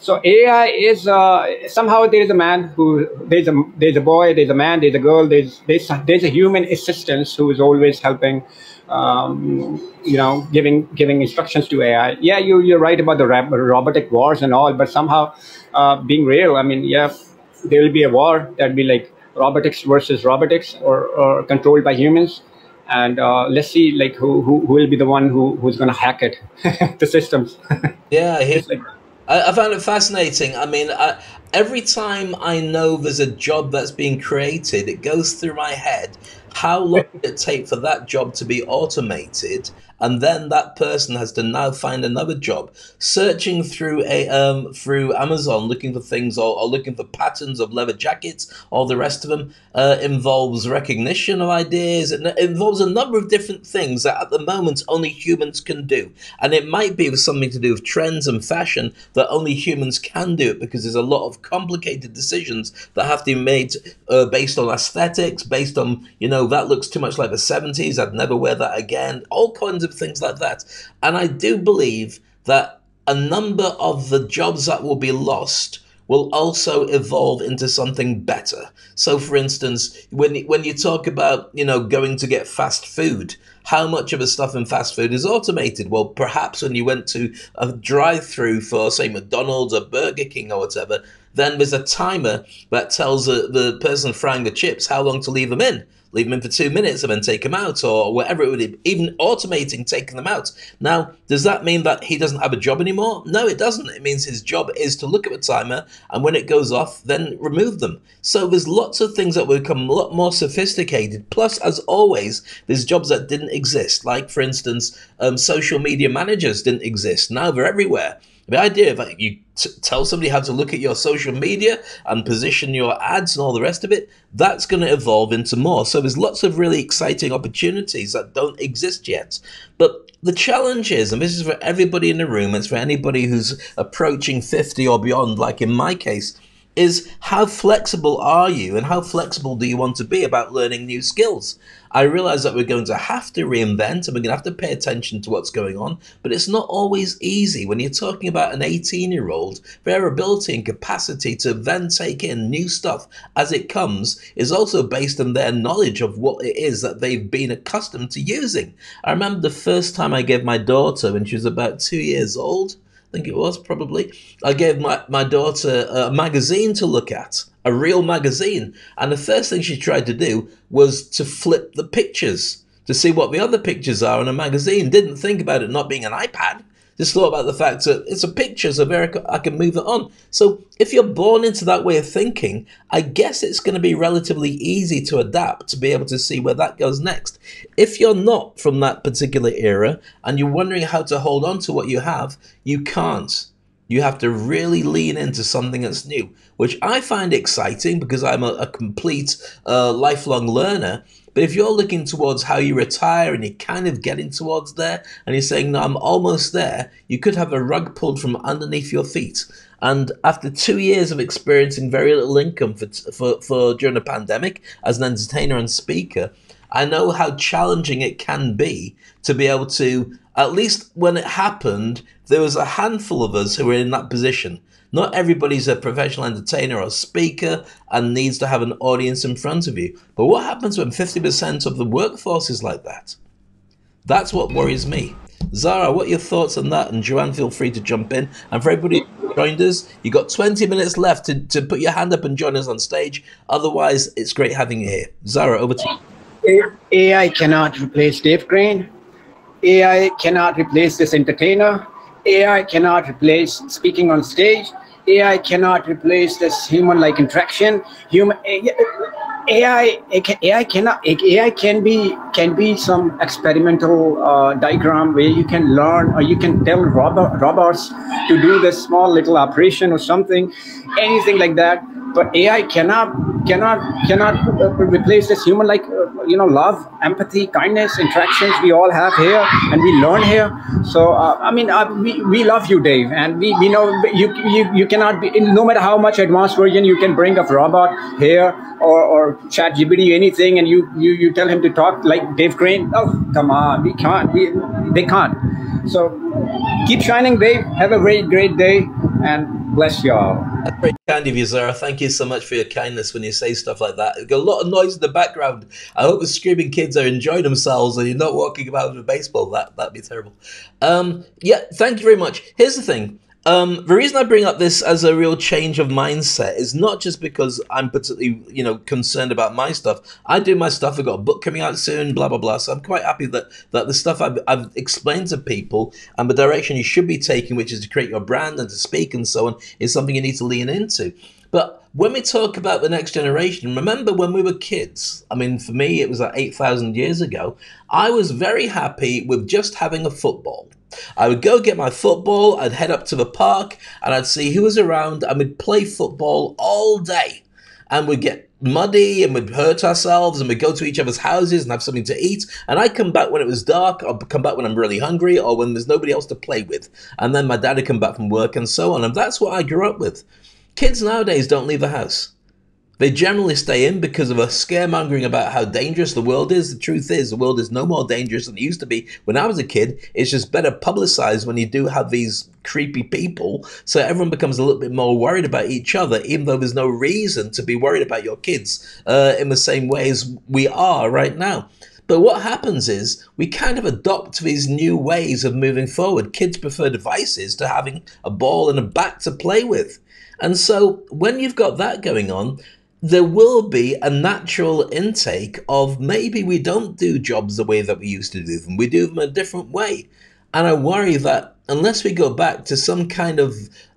So AI is uh, somehow there is a man who there's a there's a boy, there's a man, there's a girl, there's there's there's a human assistant who is always helping um, you know, giving giving instructions to AI. Yeah, you you're right about the robotic wars and all, but somehow uh, being real, I mean, yeah, there will be a war that'll be like robotics versus robotics or, or controlled by humans. And uh, let's see, like who, who who will be the one who who's going to hack it, the systems. yeah, I, like, I, I found it fascinating. I mean, I, every time I know there's a job that's being created, it goes through my head how long did it take for that job to be automated and then that person has to now find another job searching through a um, through amazon looking for things or, or looking for patterns of leather jackets. Or the rest of them uh, involves recognition of ideas. It involves a number of different things that at the moment only humans can do. And it might be with something to do with trends and fashion that only humans can do it because there's a lot of complicated decisions that have to be made uh, based on aesthetics based on you know that looks too much like the 70s i'd never wear that again. All kinds of of things like that. And I do believe that a number of the jobs that will be lost will also evolve into something better. So, for instance, when when you talk about you know going to get fast food, how much of the stuff in fast food is automated? Well, perhaps when you went to a drive-through for say McDonald's or Burger King or whatever, then there's a timer that tells the, the person frying the chips how long to leave them in leave them in for two minutes and then take them out, or whatever it would be, even automating taking them out. Now, does that mean that he doesn't have a job anymore? No, it doesn't. It means his job is to look at the timer and when it goes off, then remove them. So there's lots of things that will become a lot more sophisticated. Plus, as always, there's jobs that didn't exist. Like, for instance, um, social media managers didn't exist. Now they're everywhere. The idea like, you t- tell somebody how to look at your social media and position your ads and all the rest of it, that's going to evolve into more. So there's lots of really exciting opportunities that don't exist yet. But the challenge is, and this is for everybody in the room, it's for anybody who's approaching 50 or beyond, like in my case, is how flexible are you and how flexible do you want to be about learning new skills? I realize that we're going to have to reinvent and we're going to have to pay attention to what's going on, but it's not always easy when you're talking about an 18 year old. Their ability and capacity to then take in new stuff as it comes is also based on their knowledge of what it is that they've been accustomed to using. I remember the first time I gave my daughter when she was about two years old. I think it was probably. I gave my, my daughter a magazine to look at, a real magazine. And the first thing she tried to do was to flip the pictures to see what the other pictures are in a magazine. Didn't think about it not being an iPad. Just thought about the fact that it's a picture, so there I can move it on. So if you're born into that way of thinking, I guess it's going to be relatively easy to adapt to be able to see where that goes next. If you're not from that particular era and you're wondering how to hold on to what you have, you can't. You have to really lean into something that's new, which I find exciting because I'm a, a complete uh, lifelong learner. But if you're looking towards how you retire and you're kind of getting towards there and you're saying, no, I'm almost there, you could have a rug pulled from underneath your feet. And after two years of experiencing very little income for, for, for during the pandemic as an entertainer and speaker, I know how challenging it can be to be able to, at least when it happened, there was a handful of us who were in that position. Not everybody's a professional entertainer or speaker and needs to have an audience in front of you. But what happens when 50% of the workforce is like that? That's what worries me. Zara, what are your thoughts on that? And Joanne, feel free to jump in. And for everybody who joined us, you got 20 minutes left to, to put your hand up and join us on stage. Otherwise, it's great having you here. Zara, over to you. AI cannot replace Dave Crane. AI cannot replace this entertainer. AI cannot replace speaking on stage. AI cannot replace this human-like interaction. Human AI AI cannot AI can be can be some experimental uh, diagram where you can learn or you can tell robot, robots to do this small little operation or something, anything like that. But AI cannot cannot cannot replace this human like uh, you know love, empathy, kindness, interactions we all have here and we learn here. So uh, I mean uh, we, we love you, Dave, and we, we know you you you cannot be no matter how much advanced version you can bring of robot here or or chat GPT anything and you you you tell him to talk like Dave Crane. Oh come on, we can't. We they can't. So keep shining, Dave. Have a great great day and Bless y'all. That's very kind of you, Zara. Thank you so much for your kindness when you say stuff like that. Got a lot of noise in the background. I hope the screaming kids are enjoying themselves and you're not walking about with a baseball. That, that'd be terrible. Um, yeah, thank you very much. Here's the thing. Um, the reason I bring up this as a real change of mindset is not just because I'm particularly, you know, concerned about my stuff. I do my stuff. I've got a book coming out soon, blah blah blah. So I'm quite happy that that the stuff I've, I've explained to people and the direction you should be taking, which is to create your brand and to speak and so on, is something you need to lean into. But when we talk about the next generation, remember when we were kids? I mean, for me, it was like 8,000 years ago. I was very happy with just having a football. I would go get my football, I'd head up to the park, and I'd see who was around, and we'd play football all day. And we'd get muddy and we'd hurt ourselves and we'd go to each other's houses and have something to eat. And I'd come back when it was dark, or come back when I'm really hungry, or when there's nobody else to play with. And then my dad would come back from work and so on. And that's what I grew up with. Kids nowadays don't leave the house. They generally stay in because of a scaremongering about how dangerous the world is. The truth is, the world is no more dangerous than it used to be when I was a kid. It's just better publicized when you do have these creepy people. So everyone becomes a little bit more worried about each other, even though there's no reason to be worried about your kids uh, in the same way as we are right now. But what happens is we kind of adopt these new ways of moving forward. Kids prefer devices to having a ball and a bat to play with. And so when you've got that going on, there will be a natural intake of maybe we don't do jobs the way that we used to do them. We do them a different way. And I worry that unless we go back to some kind of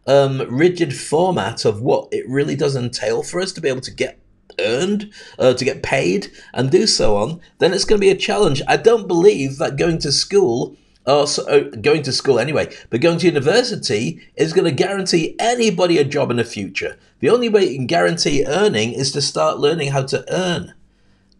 um, rigid format of what it really does entail for us to be able to get earned, uh, to get paid, and do so on, then it's going to be a challenge. I don't believe that going to school or so, uh, going to school anyway, but going to university is going to guarantee anybody a job in the future. The only way you can guarantee earning is to start learning how to earn.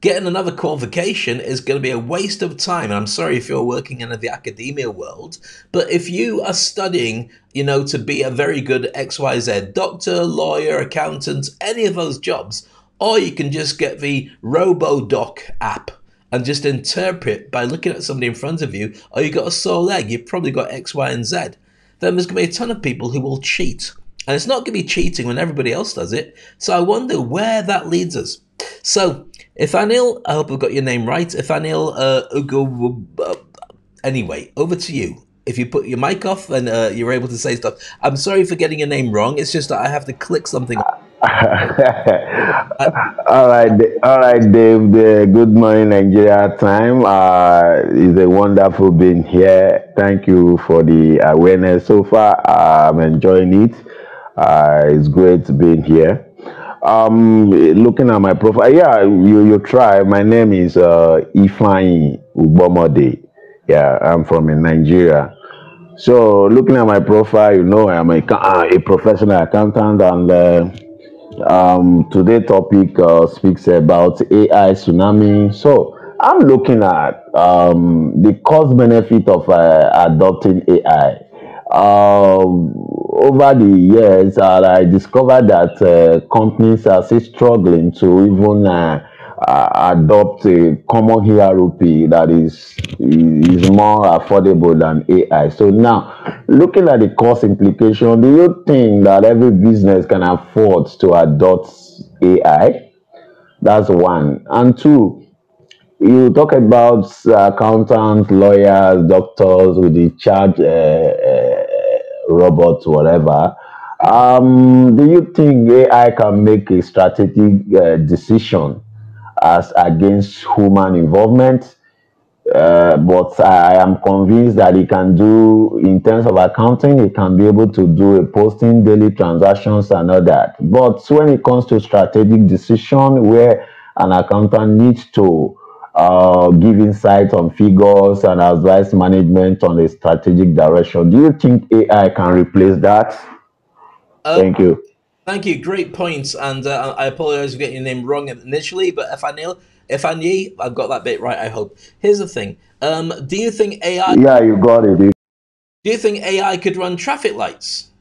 Getting another qualification is going to be a waste of time. And I'm sorry if you're working in the academia world, but if you are studying, you know, to be a very good XYZ doctor, lawyer, accountant, any of those jobs, or you can just get the RoboDoc app and just interpret by looking at somebody in front of you, oh, you got a sore leg, you've probably got X, Y, and Z. Then there's going to be a ton of people who will cheat. And it's not going to be cheating when everybody else does it. So I wonder where that leads us. So, Anil, I hope I've got your name right. Anil, uh, Ugo, uh, anyway, over to you. If you put your mic off and uh, you're able to say stuff. I'm sorry for getting your name wrong. It's just that I have to click something. all right, all right, Dave. The good morning, Nigeria time. Uh, it's a wonderful being here. Thank you for the awareness so far. I'm enjoying it. Uh, it's great being here. Um, looking at my profile, yeah, you you try. My name is uh, Ifeanyi Ubomode. Yeah, I'm from in Nigeria. So looking at my profile, you know, I'm a, a professional accountant and. Uh, um, today's topic uh, speaks about AI tsunami. So I'm looking at um, the cost benefit of uh, adopting AI. Um, over the years, uh, I discovered that uh, companies are still struggling to even uh, adopt a common ERP that is is more affordable than AI. So now, looking at the cost implication, do you think that every business can afford to adopt AI? That's one. And two, you talk about accountants, lawyers, doctors with the charge uh, uh, robots, whatever. Um, do you think AI can make a strategic uh, decision as against human involvement. Uh, but I am convinced that it can do, in terms of accounting, it can be able to do a posting, daily transactions, and all that. But when it comes to strategic decision, where an accountant needs to uh, give insight on figures and advise management on a strategic direction, do you think AI can replace that? Um, Thank you. Thank you. Great points. And uh, I apologize for getting your name wrong initially, but if I nail, if I knew, I've got that bit right. I hope. Here's the thing. Um, do you think AI? Yeah, you got it. Dude. Do you think AI could run traffic lights?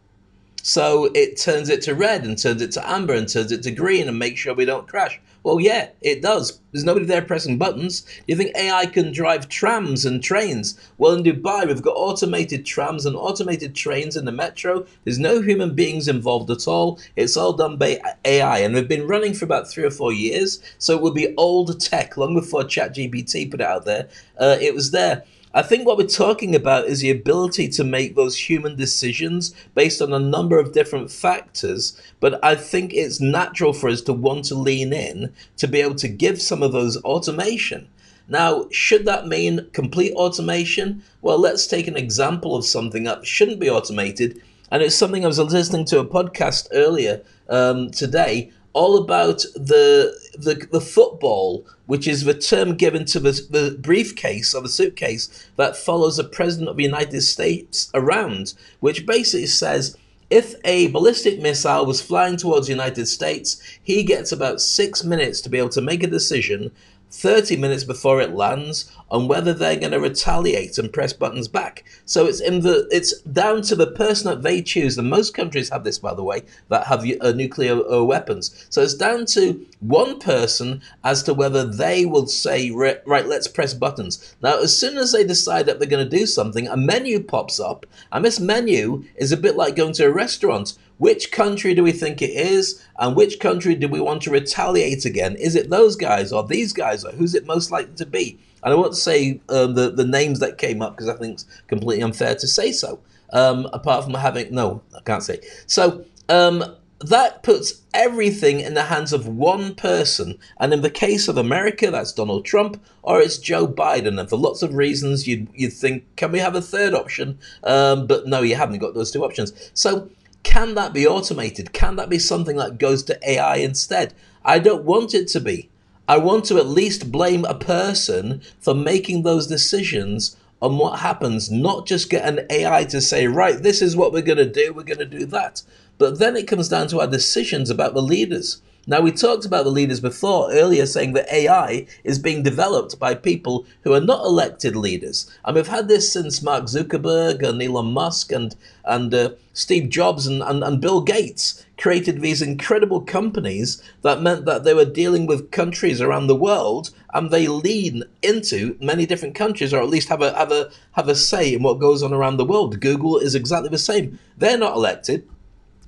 So it turns it to red and turns it to amber and turns it to green and makes sure we don't crash. Well, yeah, it does. There's nobody there pressing buttons. Do You think AI can drive trams and trains? Well, in Dubai, we've got automated trams and automated trains in the metro. There's no human beings involved at all. It's all done by AI, and we've been running for about three or four years. So it would be old tech, long before ChatGPT put it out there. Uh, it was there. I think what we're talking about is the ability to make those human decisions based on a number of different factors. But I think it's natural for us to want to lean in to be able to give some of those automation. Now, should that mean complete automation? Well, let's take an example of something that shouldn't be automated. And it's something I was listening to a podcast earlier um, today all about the, the the football, which is the term given to the, the briefcase or the suitcase that follows the president of the United States around, which basically says if a ballistic missile was flying towards the United States, he gets about six minutes to be able to make a decision 30 minutes before it lands on whether they're going to retaliate and press buttons back. So it's in the it's down to the person that they choose. And most countries have this, by the way, that have uh, nuclear uh, weapons. So it's down to one person as to whether they will say, right, let's press buttons. Now, as soon as they decide that they're going to do something, a menu pops up, and this menu is a bit like going to a restaurant which country do we think it is? And which country do we want to retaliate again? Is it those guys or these guys or who's it most likely to be? And I won't want to say um, the, the names that came up because I think it's completely unfair to say so. Um, apart from having, no, I can't say. So um, that puts everything in the hands of one person. And in the case of America, that's Donald Trump or it's Joe Biden. And for lots of reasons, you'd, you'd think, can we have a third option? Um, but no, you haven't got those two options. So can that be automated? Can that be something that goes to AI instead? I don't want it to be. I want to at least blame a person for making those decisions on what happens, not just get an AI to say, right, this is what we're going to do, we're going to do that. But then it comes down to our decisions about the leaders. Now, we talked about the leaders before earlier, saying that AI is being developed by people who are not elected leaders. And we've had this since Mark Zuckerberg and Elon Musk and, and uh, Steve Jobs and, and, and Bill Gates created these incredible companies that meant that they were dealing with countries around the world and they lean into many different countries or at least have a, have a, have a say in what goes on around the world. Google is exactly the same. They're not elected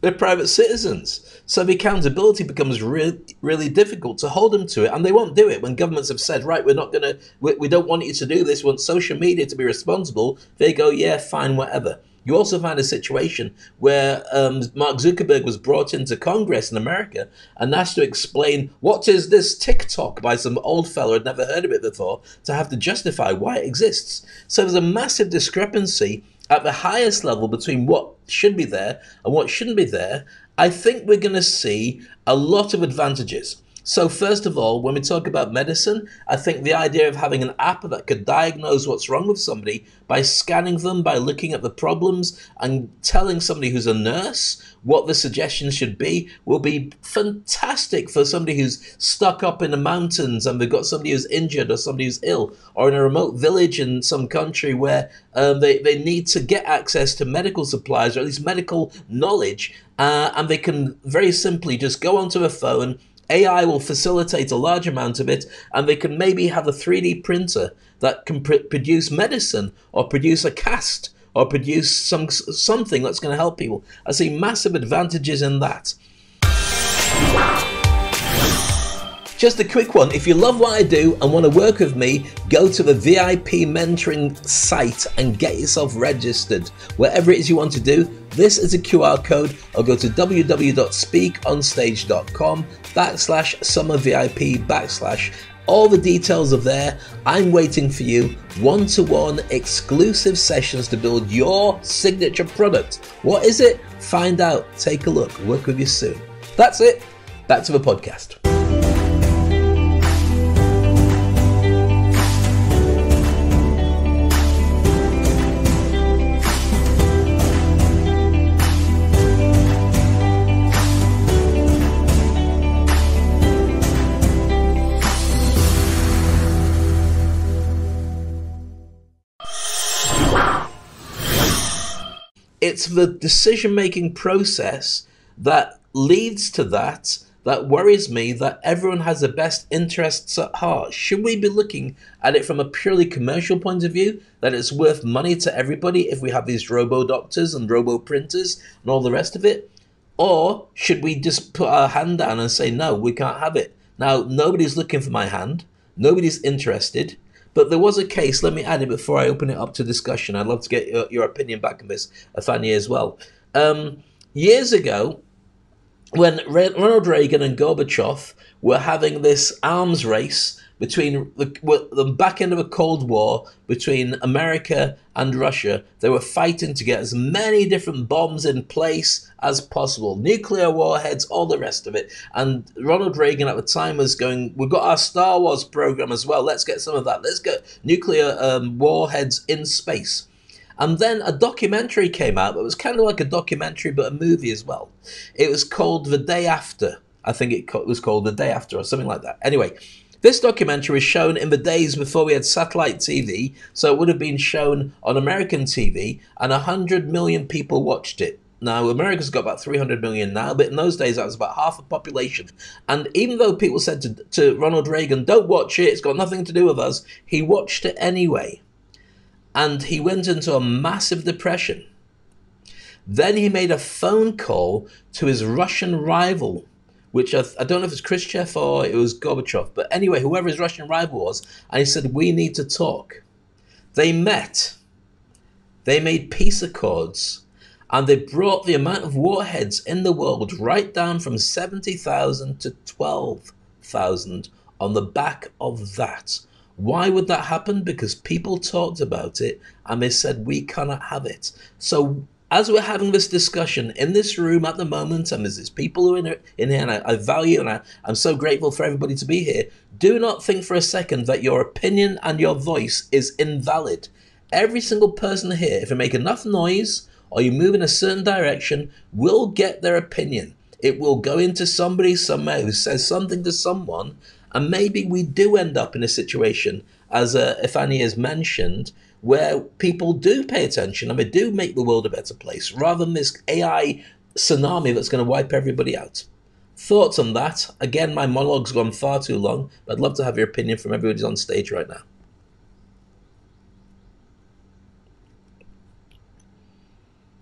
they're private citizens. So the accountability becomes really, really difficult to hold them to it. And they won't do it when governments have said, right, we're not going to, we, we don't want you to do this. We want social media to be responsible. They go, yeah, fine, whatever. You also find a situation where um, Mark Zuckerberg was brought into Congress in America and asked to explain what is this TikTok by some old fellow who'd never heard of it before to have to justify why it exists. So there's a massive discrepancy at the highest level between what should be there and what shouldn't be there, I think we're going to see a lot of advantages. So, first of all, when we talk about medicine, I think the idea of having an app that could diagnose what's wrong with somebody by scanning them, by looking at the problems, and telling somebody who's a nurse what the suggestions should be will be fantastic for somebody who's stuck up in the mountains and they've got somebody who's injured or somebody who's ill, or in a remote village in some country where um, they, they need to get access to medical supplies or at least medical knowledge. Uh, and they can very simply just go onto a phone AI will facilitate a large amount of it, and they can maybe have a 3D printer that can pr- produce medicine or produce a cast or produce some something that's going to help people. I see massive advantages in that. Just a quick one. If you love what I do and want to work with me, go to the VIP mentoring site and get yourself registered. Whatever it is you want to do, this is a QR code or go to www.speakonstage.com backslash summer VIP backslash all the details are there. I'm waiting for you. One to one exclusive sessions to build your signature product. What is it? Find out. Take a look. Work with you soon. That's it. Back to the podcast. It's the decision making process that leads to that that worries me that everyone has the best interests at heart. Should we be looking at it from a purely commercial point of view, that it's worth money to everybody if we have these robo doctors and robo printers and all the rest of it? Or should we just put our hand down and say, no, we can't have it? Now, nobody's looking for my hand, nobody's interested. But there was a case, let me add it before I open it up to discussion. I'd love to get your, your opinion back on this, Fanny, as well. Um, years ago, when Ronald Reagan and Gorbachev were having this arms race between the, the back end of a Cold War between America and Russia. They were fighting to get as many different bombs in place as possible, nuclear warheads, all the rest of it. And Ronald Reagan at the time was going, "We've got our Star Wars program as well. Let's get some of that. Let's get nuclear um, warheads in space." And then a documentary came out that was kind of like a documentary, but a movie as well. It was called The Day After. I think it was called The Day After or something like that. Anyway, this documentary was shown in the days before we had satellite TV, so it would have been shown on American TV, and 100 million people watched it. Now, America's got about 300 million now, but in those days that was about half the population. And even though people said to, to Ronald Reagan, don't watch it, it's got nothing to do with us, he watched it anyway. And he went into a massive depression. Then he made a phone call to his Russian rival, which I, I, don't know if it's Khrushchev or it was Gorbachev, but anyway, whoever his Russian rival was, and he said, We need to talk. They met, they made peace accords, and they brought the amount of warheads in the world right down from 70,000 to 12,000 on the back of that. Why would that happen? Because people talked about it and they said, we cannot have it. So, as we're having this discussion in this room at the moment, and there's people who are in, in here, and I, I value and I, I'm so grateful for everybody to be here, do not think for a second that your opinion and your voice is invalid. Every single person here, if they make enough noise or you move in a certain direction, will get their opinion. It will go into somebody somewhere who says something to someone, and maybe we do end up in a situation, as uh, Ifani has mentioned, where people do pay attention and they do make the world a better place rather than this AI tsunami that's going to wipe everybody out. Thoughts on that? Again, my monologue's gone far too long, but I'd love to have your opinion from everybody who's on stage right now.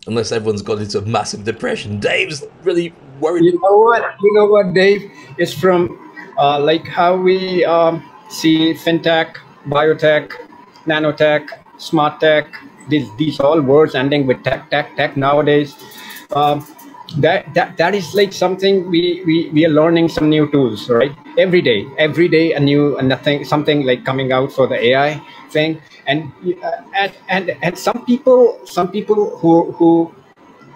Unless everyone's gone into a massive depression. Dave's really worried. You know what? You know what, Dave? It's from uh, like how we um, see fintech, biotech, nanotech, smart tech, these these all words ending with tech, tech, tech nowadays. Um, that that that is like something we, we we are learning some new tools, right? Every day, every day a new and nothing something like coming out for the AI thing, and uh, and and and some people some people who who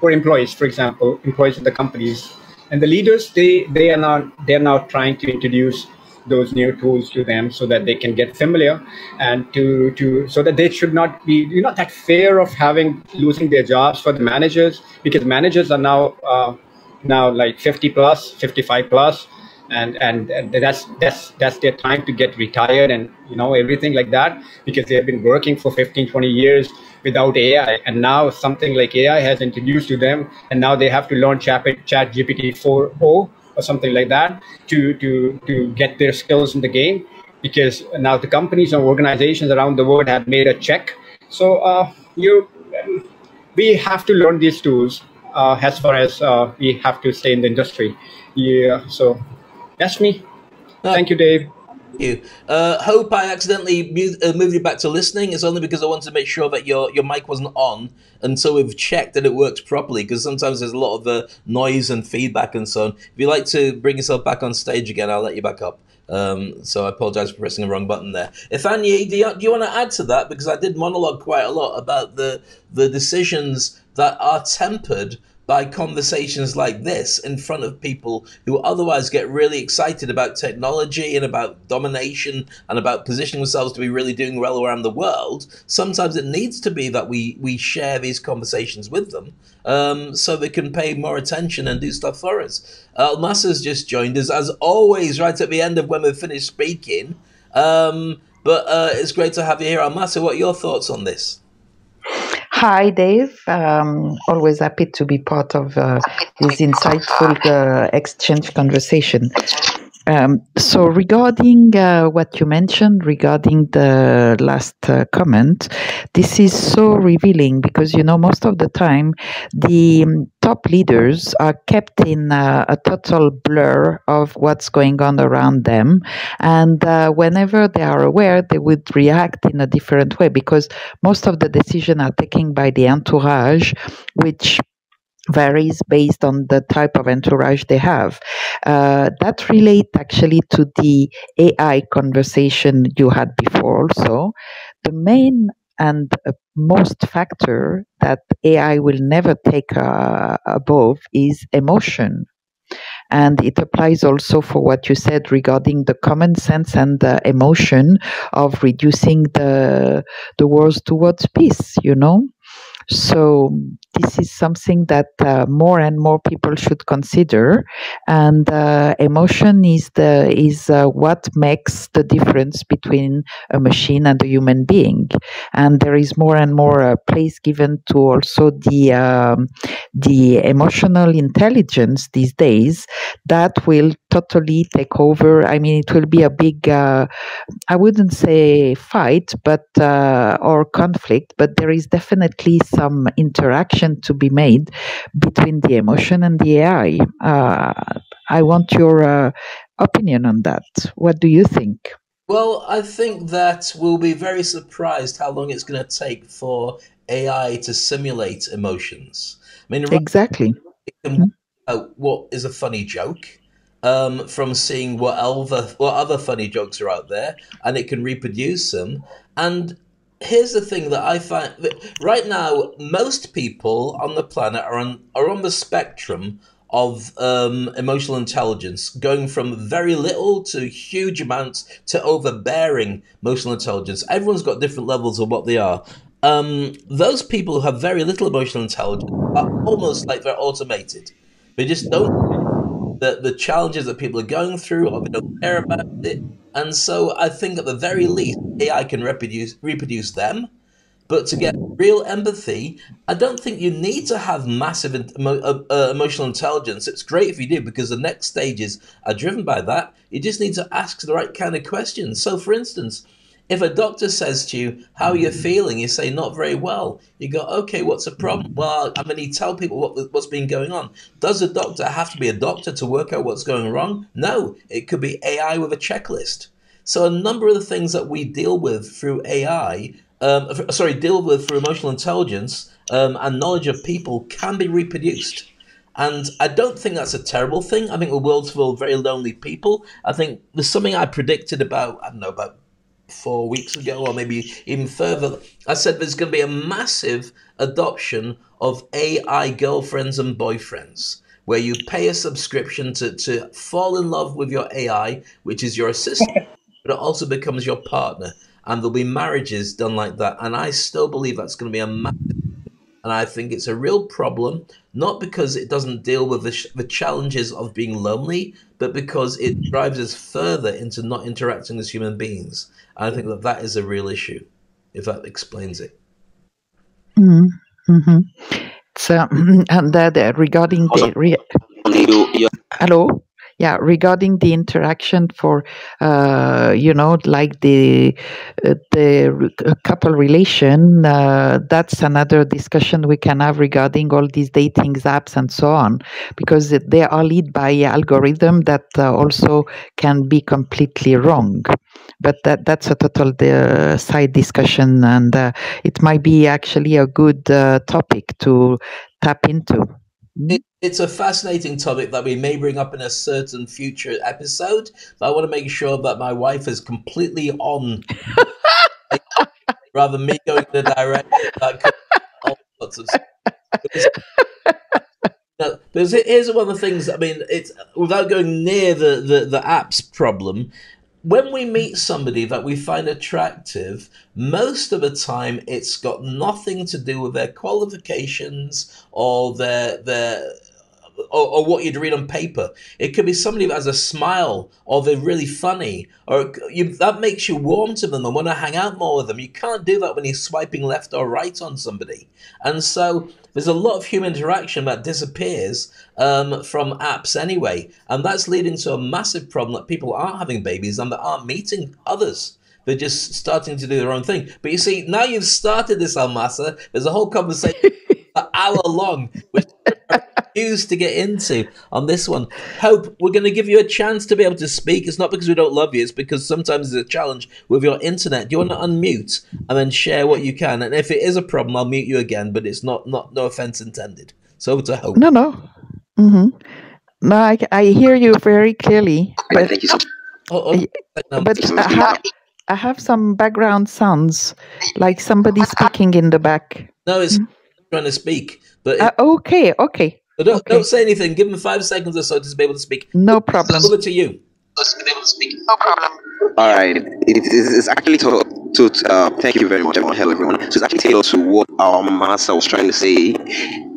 were employees, for example, employees of the companies and the leaders they they are now they're now trying to introduce those new tools to them so that they can get familiar and to to so that they should not be you know that fear of having losing their jobs for the managers because managers are now uh, now like 50 plus 55 plus and, and and that's that's that's their time to get retired and you know everything like that because they have been working for 15 20 years without ai and now something like ai has introduced to them and now they have to learn chat, chat gpt 4o or something like that to to to get their skills in the game because now the companies and organizations around the world have made a check. So uh, you we have to learn these tools uh, as far as uh, we have to stay in the industry. Yeah so that's me. Thank you dave you. Uh, hope I accidentally moved, uh, moved you back to listening. It's only because I wanted to make sure that your, your mic wasn't on until we've checked that it works properly. Because sometimes there's a lot of the noise and feedback and so on. If you like to bring yourself back on stage again, I'll let you back up. Um, so I apologize for pressing the wrong button there. Ifani, do you, do you want to add to that? Because I did monologue quite a lot about the the decisions that are tempered by conversations like this in front of people who otherwise get really excited about technology and about domination and about positioning themselves to be really doing well around the world, sometimes it needs to be that we, we share these conversations with them um, so they can pay more attention and do stuff for us. Almas has just joined us, as always, right at the end of when we've finished speaking. Um, but uh, it's great to have you here, Almas. What are your thoughts on this? Hi, Dave. Um, always happy to be part of uh, this insightful uh, exchange conversation. Um, so, regarding uh, what you mentioned regarding the last uh, comment, this is so revealing because you know most of the time the um, top leaders are kept in uh, a total blur of what's going on around them, and uh, whenever they are aware, they would react in a different way because most of the decisions are taken by the entourage, which varies based on the type of entourage they have. Uh, that relates actually to the AI conversation you had before also. The main and most factor that AI will never take uh, above is emotion. And it applies also for what you said regarding the common sense and the emotion of reducing the the wars towards peace, you know? So this is something that uh, more and more people should consider, and uh, emotion is the is uh, what makes the difference between a machine and a human being. And there is more and more uh, place given to also the um, the emotional intelligence these days that will totally take over. I mean, it will be a big, uh, I wouldn't say fight, but uh, or conflict, but there is definitely some interaction to be made between the emotion and the AI. Uh, I want your uh, opinion on that. What do you think? Well, I think that we'll be very surprised how long it's going to take for AI to simulate emotions. I mean, exactly. It can out what is a funny joke um, from seeing what other what other funny jokes are out there, and it can reproduce them. And here's the thing that I find that right now, most people on the planet are on are on the spectrum of um, emotional intelligence, going from very little to huge amounts to overbearing emotional intelligence. Everyone's got different levels of what they are. Um, those people who have very little emotional intelligence are almost like they're automated. They just don't the the challenges that people are going through, or they don't care about it. And so, I think at the very least, AI can reproduce reproduce them but to get real empathy, I don't think you need to have massive emo- uh, uh, emotional intelligence. It's great if you do because the next stages are driven by that. You just need to ask the right kind of questions. So, for instance, if a doctor says to you, How are you feeling? You say, Not very well. You go, Okay, what's the problem? Well, I mean, you tell people what, what's been going on. Does a doctor have to be a doctor to work out what's going wrong? No, it could be AI with a checklist. So, a number of the things that we deal with through AI um, sorry, deal with through emotional intelligence um, and knowledge of people can be reproduced. And I don't think that's a terrible thing. I think the world's full of very lonely people. I think there's something I predicted about, I don't know, about four weeks ago or maybe even further. I said there's going to be a massive adoption of AI girlfriends and boyfriends where you pay a subscription to, to fall in love with your AI, which is your assistant, but it also becomes your partner and there'll be marriages done like that. And I still believe that's going to be a massive, and I think it's a real problem, not because it doesn't deal with the, sh- the challenges of being lonely, but because it drives us further into not interacting as human beings. And I think that that is a real issue, if that explains it. Mm-hmm. So, and uh, regarding the re- hello yeah regarding the interaction for uh, you know like the uh, the couple relation uh, that's another discussion we can have regarding all these dating apps and so on because they are led by algorithm that uh, also can be completely wrong. But that that's a total uh, side discussion and uh, it might be actually a good topic to tap into it, it's a fascinating topic that we may bring up in a certain future episode, but I want to make sure that my wife is completely on rather me going in the direction that all sorts of now, here's one of the things. I mean, it's without going near the, the, the apps problem when we meet somebody that we find attractive, most of the time it's got nothing to do with their qualifications or their their or, or, what you'd read on paper. It could be somebody that has a smile, or they're really funny, or you, that makes you warm to them and want to hang out more with them. You can't do that when you're swiping left or right on somebody. And so there's a lot of human interaction that disappears um, from apps anyway, and that's leading to a massive problem that people aren't having babies and that aren't meeting others. They're just starting to do their own thing. But you see, now you've started this, Almasa. There's a whole conversation an hour long, which refuse to get into on this one. Hope, we're going to give you a chance to be able to speak. It's not because we don't love you, it's because sometimes there's a challenge with your internet. Do you want to unmute and then share what you can? And if it is a problem, I'll mute you again, but it's not, not no offense intended. So over to Hope. No, no. Mm-hmm. No, I, I hear you very clearly. But, Thank you so oh, oh, but I have, I have some background sounds, like somebody speaking in the back. No, it's mm-hmm. trying to speak. But uh, okay, okay. But don't, okay. don't say anything. Give them five seconds or so to be able to speak. No problem. Over to you. No problem. All right. It is actually to, to uh, thank you very much, everyone. Hello, everyone. So it's actually tailored to what Almasa was trying to say,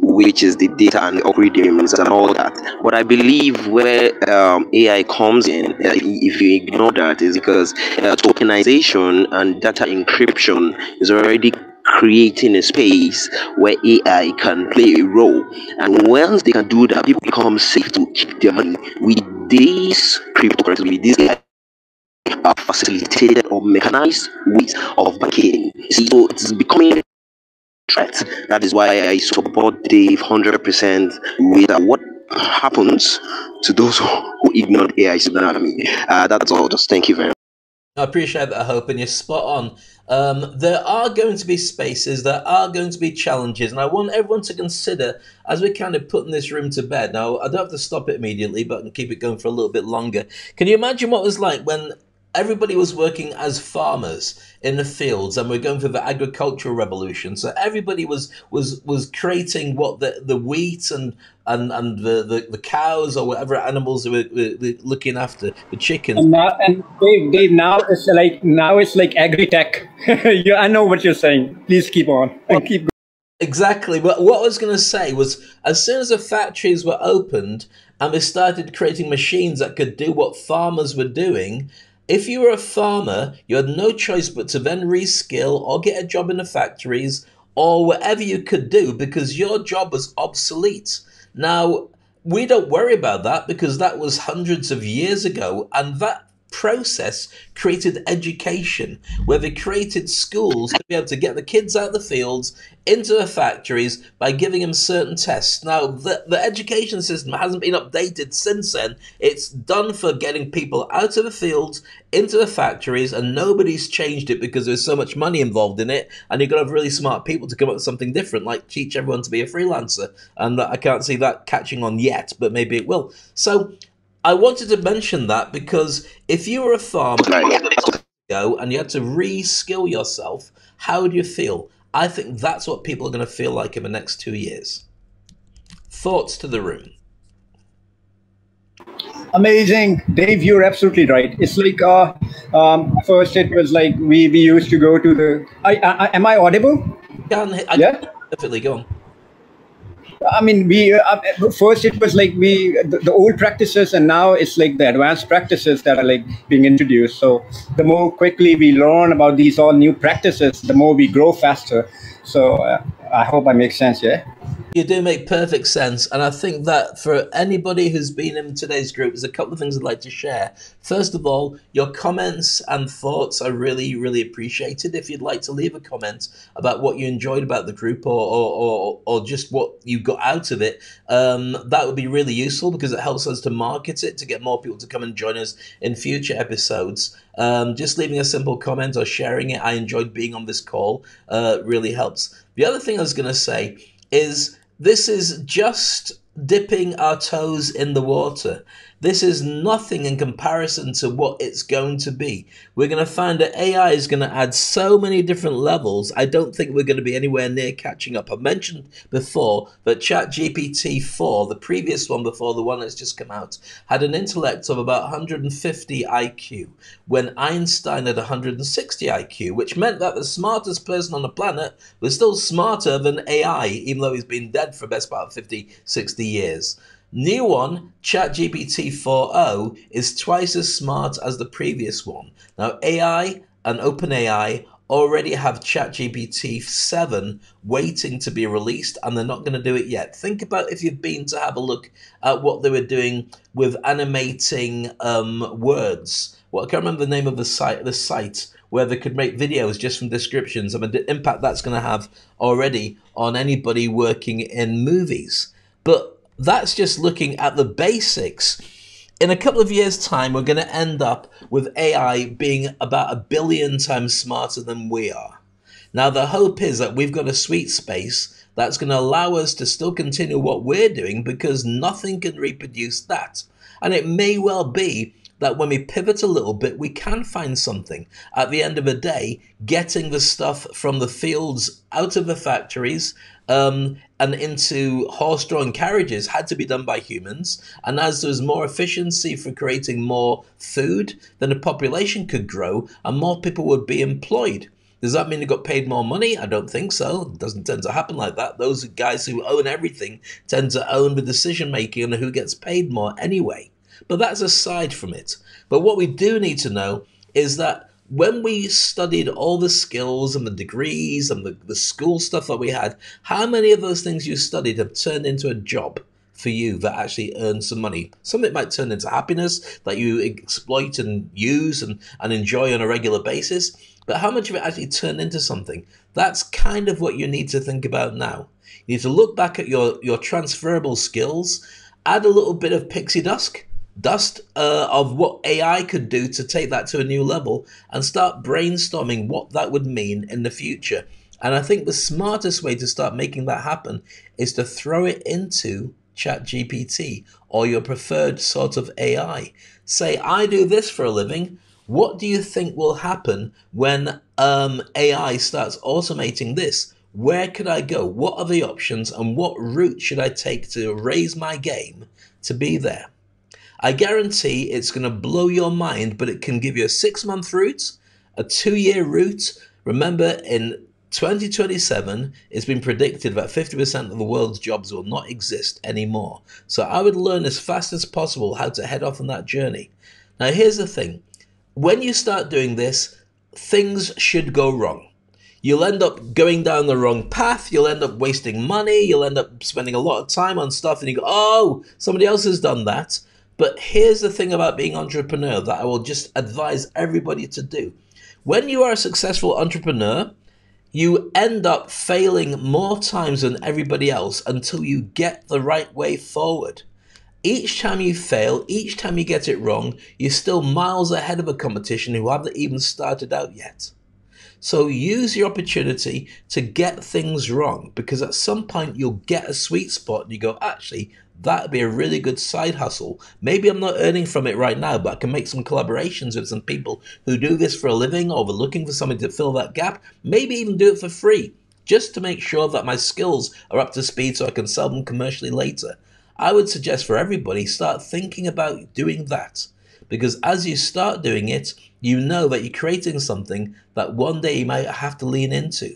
which is the data and the algorithms and all that. But I believe where um, AI comes in, uh, if you ignore that, is because uh, tokenization and data encryption is already creating a space where AI can play a role. And once they can do that, people become safe to keep their money with these cryptocurrencies, with these AI are facilitated or mechanized ways of banking. See, so it's becoming a threat. That is why I support Dave 100% with what happens to those who ignore AI tsunami. Uh, that's all. Just thank you very much. I appreciate that I hope, and you're spot on. Um, there are going to be spaces, there are going to be challenges, and I want everyone to consider as we're kind of putting this room to bed. Now, I don't have to stop it immediately, but I can keep it going for a little bit longer. Can you imagine what it was like when everybody was working as farmers in the fields and we're going through the agricultural revolution. So everybody was was was creating what the the wheat and and and the the, the cows or whatever animals they were, were, looking after the chickens. And now and now it's like now it's like agri-tech. Yeah i know what you're saying. Please keep on. Well, keep going. Exactly. But what I was going to say was, as soon as the factories were opened and they started creating machines that could do what farmers were doing, if you were a farmer, you had no choice but to then reskill or get a job in the factories or whatever you could do because your job was obsolete. Now, we don't worry about that because that was hundreds of years ago, and that process created education where they created schools to be able to get the kids out of the fields into the factories by giving them certain tests. Now, the, the education system hasn't been updated since then. It's done for getting people out of the fields into the factories, and nobody's changed it because there's so much money involved in it. And you've got to have really smart people to come up with something different, like teach everyone to be a freelancer. And I can't see that catching on yet, but maybe it will. So I wanted to mention that because if you were a farmer and you had to re-skill yourself, how would you feel? I think that's what people are going to feel like in the next two years. Thoughts to the room. Amazing, Dave. You're absolutely right. It's like uh, um, first it was like we, we used to go to the. I, I, am I audible? Yeah, I, yeah. Definitely go on. I mean, we uh, first it was like we the, the, old practices, and now it's like the advanced practices that are like being introduced. So the more quickly we learn about these all new practices, the more we grow faster. So uh, I hope I make sense. Yeah. You do make perfect sense. And I think that for anybody who's been in today's group, there's a couple of things I'd like to share. First of all, your comments and thoughts are really, really appreciated. If you'd like to leave a comment about what you enjoyed about the group or, or, or, or just what you got out of it, um, that would be really useful because it helps us to market it to get more people to come and join us in future episodes. Um, just leaving a simple comment or sharing it, I enjoyed being on this call, uh, really helps. The other thing I was going to say is this is just dipping our toes in the water. This is nothing in comparison to what it's going to be. We're going to find that AI is going to add so many different levels. I don't think we're going to be anywhere near catching up. I mentioned before that ChatGPT 4, the previous one before the one that's just come out, had an intellect of about 150 IQ, when Einstein had 160 IQ, which meant that the smartest person on the planet was still smarter than AI, even though he's been dead for the best part of 50, 60 years. New one, ChatGPT 4o, is twice as smart as the previous one. Now, AI and OpenAI already have ChatGPT 7 waiting to be released, and they're not going to do it yet. Think about if you've been to have a look at what they were doing with animating um, words. Well, I can't remember the name of the site. The site where they could make videos just from descriptions. I mean, the impact that's going to have already on anybody working in movies. But that's just looking at the basics. In a couple of years' time, we're going to end up with AI being about a billion times smarter than we are. Now, the hope is that we've got a sweet space that's going to allow us to still continue what we're doing because nothing can reproduce that. And it may well be that when we pivot a little bit, we can find something. At the end of the day, getting the stuff from the fields out of the factories um, and into horse-drawn carriages had to be done by humans. And as there was more efficiency for creating more food, then the population could grow and more people would be employed. Does that mean they got paid more money? I don't think so. It doesn't tend to happen like that. Those guys who own everything tend to own the decision making and who gets paid more anyway. But that's aside from it. But what we do need to know is that when we studied all the skills and the degrees and the, the school stuff that we had, how many of those things you studied have turned into a job? for you that actually earns some money. Some it might turn into happiness that you exploit and use and, and enjoy on a regular basis. But how much of it actually turned into something? That's kind of what you need to think about now. You need to look back at your, your transferable skills, add a little bit of pixie dust, dust uh, of what AI could do to take that to a new level and start brainstorming what that would mean in the future. And I think the smartest way to start making that happen is to throw it into ChatGPT or your preferred sort of AI. Say, I do this for a living. What do you think will happen when um, AI starts automating this? Where could I go? What are the options? And what route should I take to raise my game to be there? I guarantee it's going to blow your mind, but it can give you a six month route, a two year route. Remember, in 2027, it's been predicted that 50% of the world's jobs will not exist anymore. So I would learn as fast as possible how to head off on that journey. Now, here's the thing when you start doing this, things should go wrong. You'll end up going down the wrong path. You'll end up wasting money. You'll end up spending a lot of time on stuff, and you go, oh, somebody else has done that. But here's the thing about being entrepreneur that I will just advise everybody to do. When you are a successful entrepreneur, you end up failing more times than everybody else until you get the right way forward. Each time you fail, each time you get it wrong, you're still miles ahead of a competition who haven't even started out yet. So use your opportunity to get things wrong because at some point you'll get a sweet spot and you go, actually, that'd be a really good side hustle. Maybe I'm not earning from it right now, but I can make some collaborations with some people who do this for a living or were looking for something to fill that gap. Maybe even do it for free, just to make sure that my skills are up to speed so I can sell them commercially later. I would suggest for everybody start thinking about doing that. Because as you start doing it, you know that you're creating something that one day you might have to lean into.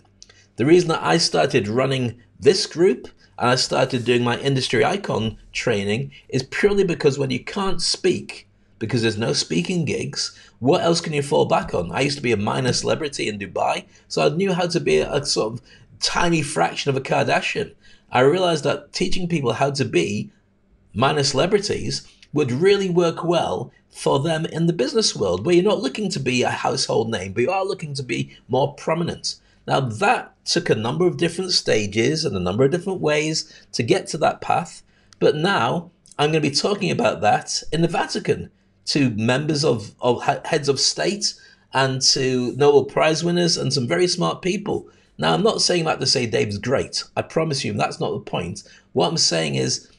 The reason that I started running this group and I started doing my industry icon training is purely because when you can't speak, because there's no speaking gigs, what else can you fall back on? I used to be a minor celebrity in Dubai, so I knew how to be a, a sort of tiny fraction of a Kardashian. I realized that teaching people how to be minor celebrities would really work well for them in the business world, where you're not looking to be a household name, but you are looking to be more prominent. Now, that took a number of different stages and a number of different ways to get to that path. But now I'm going to be talking about that in the Vatican to members of, of heads of state and to Nobel Prize winners and some very smart people. Now, I'm not saying that to say Dave's great. I promise you, that's not the point. What I'm saying is,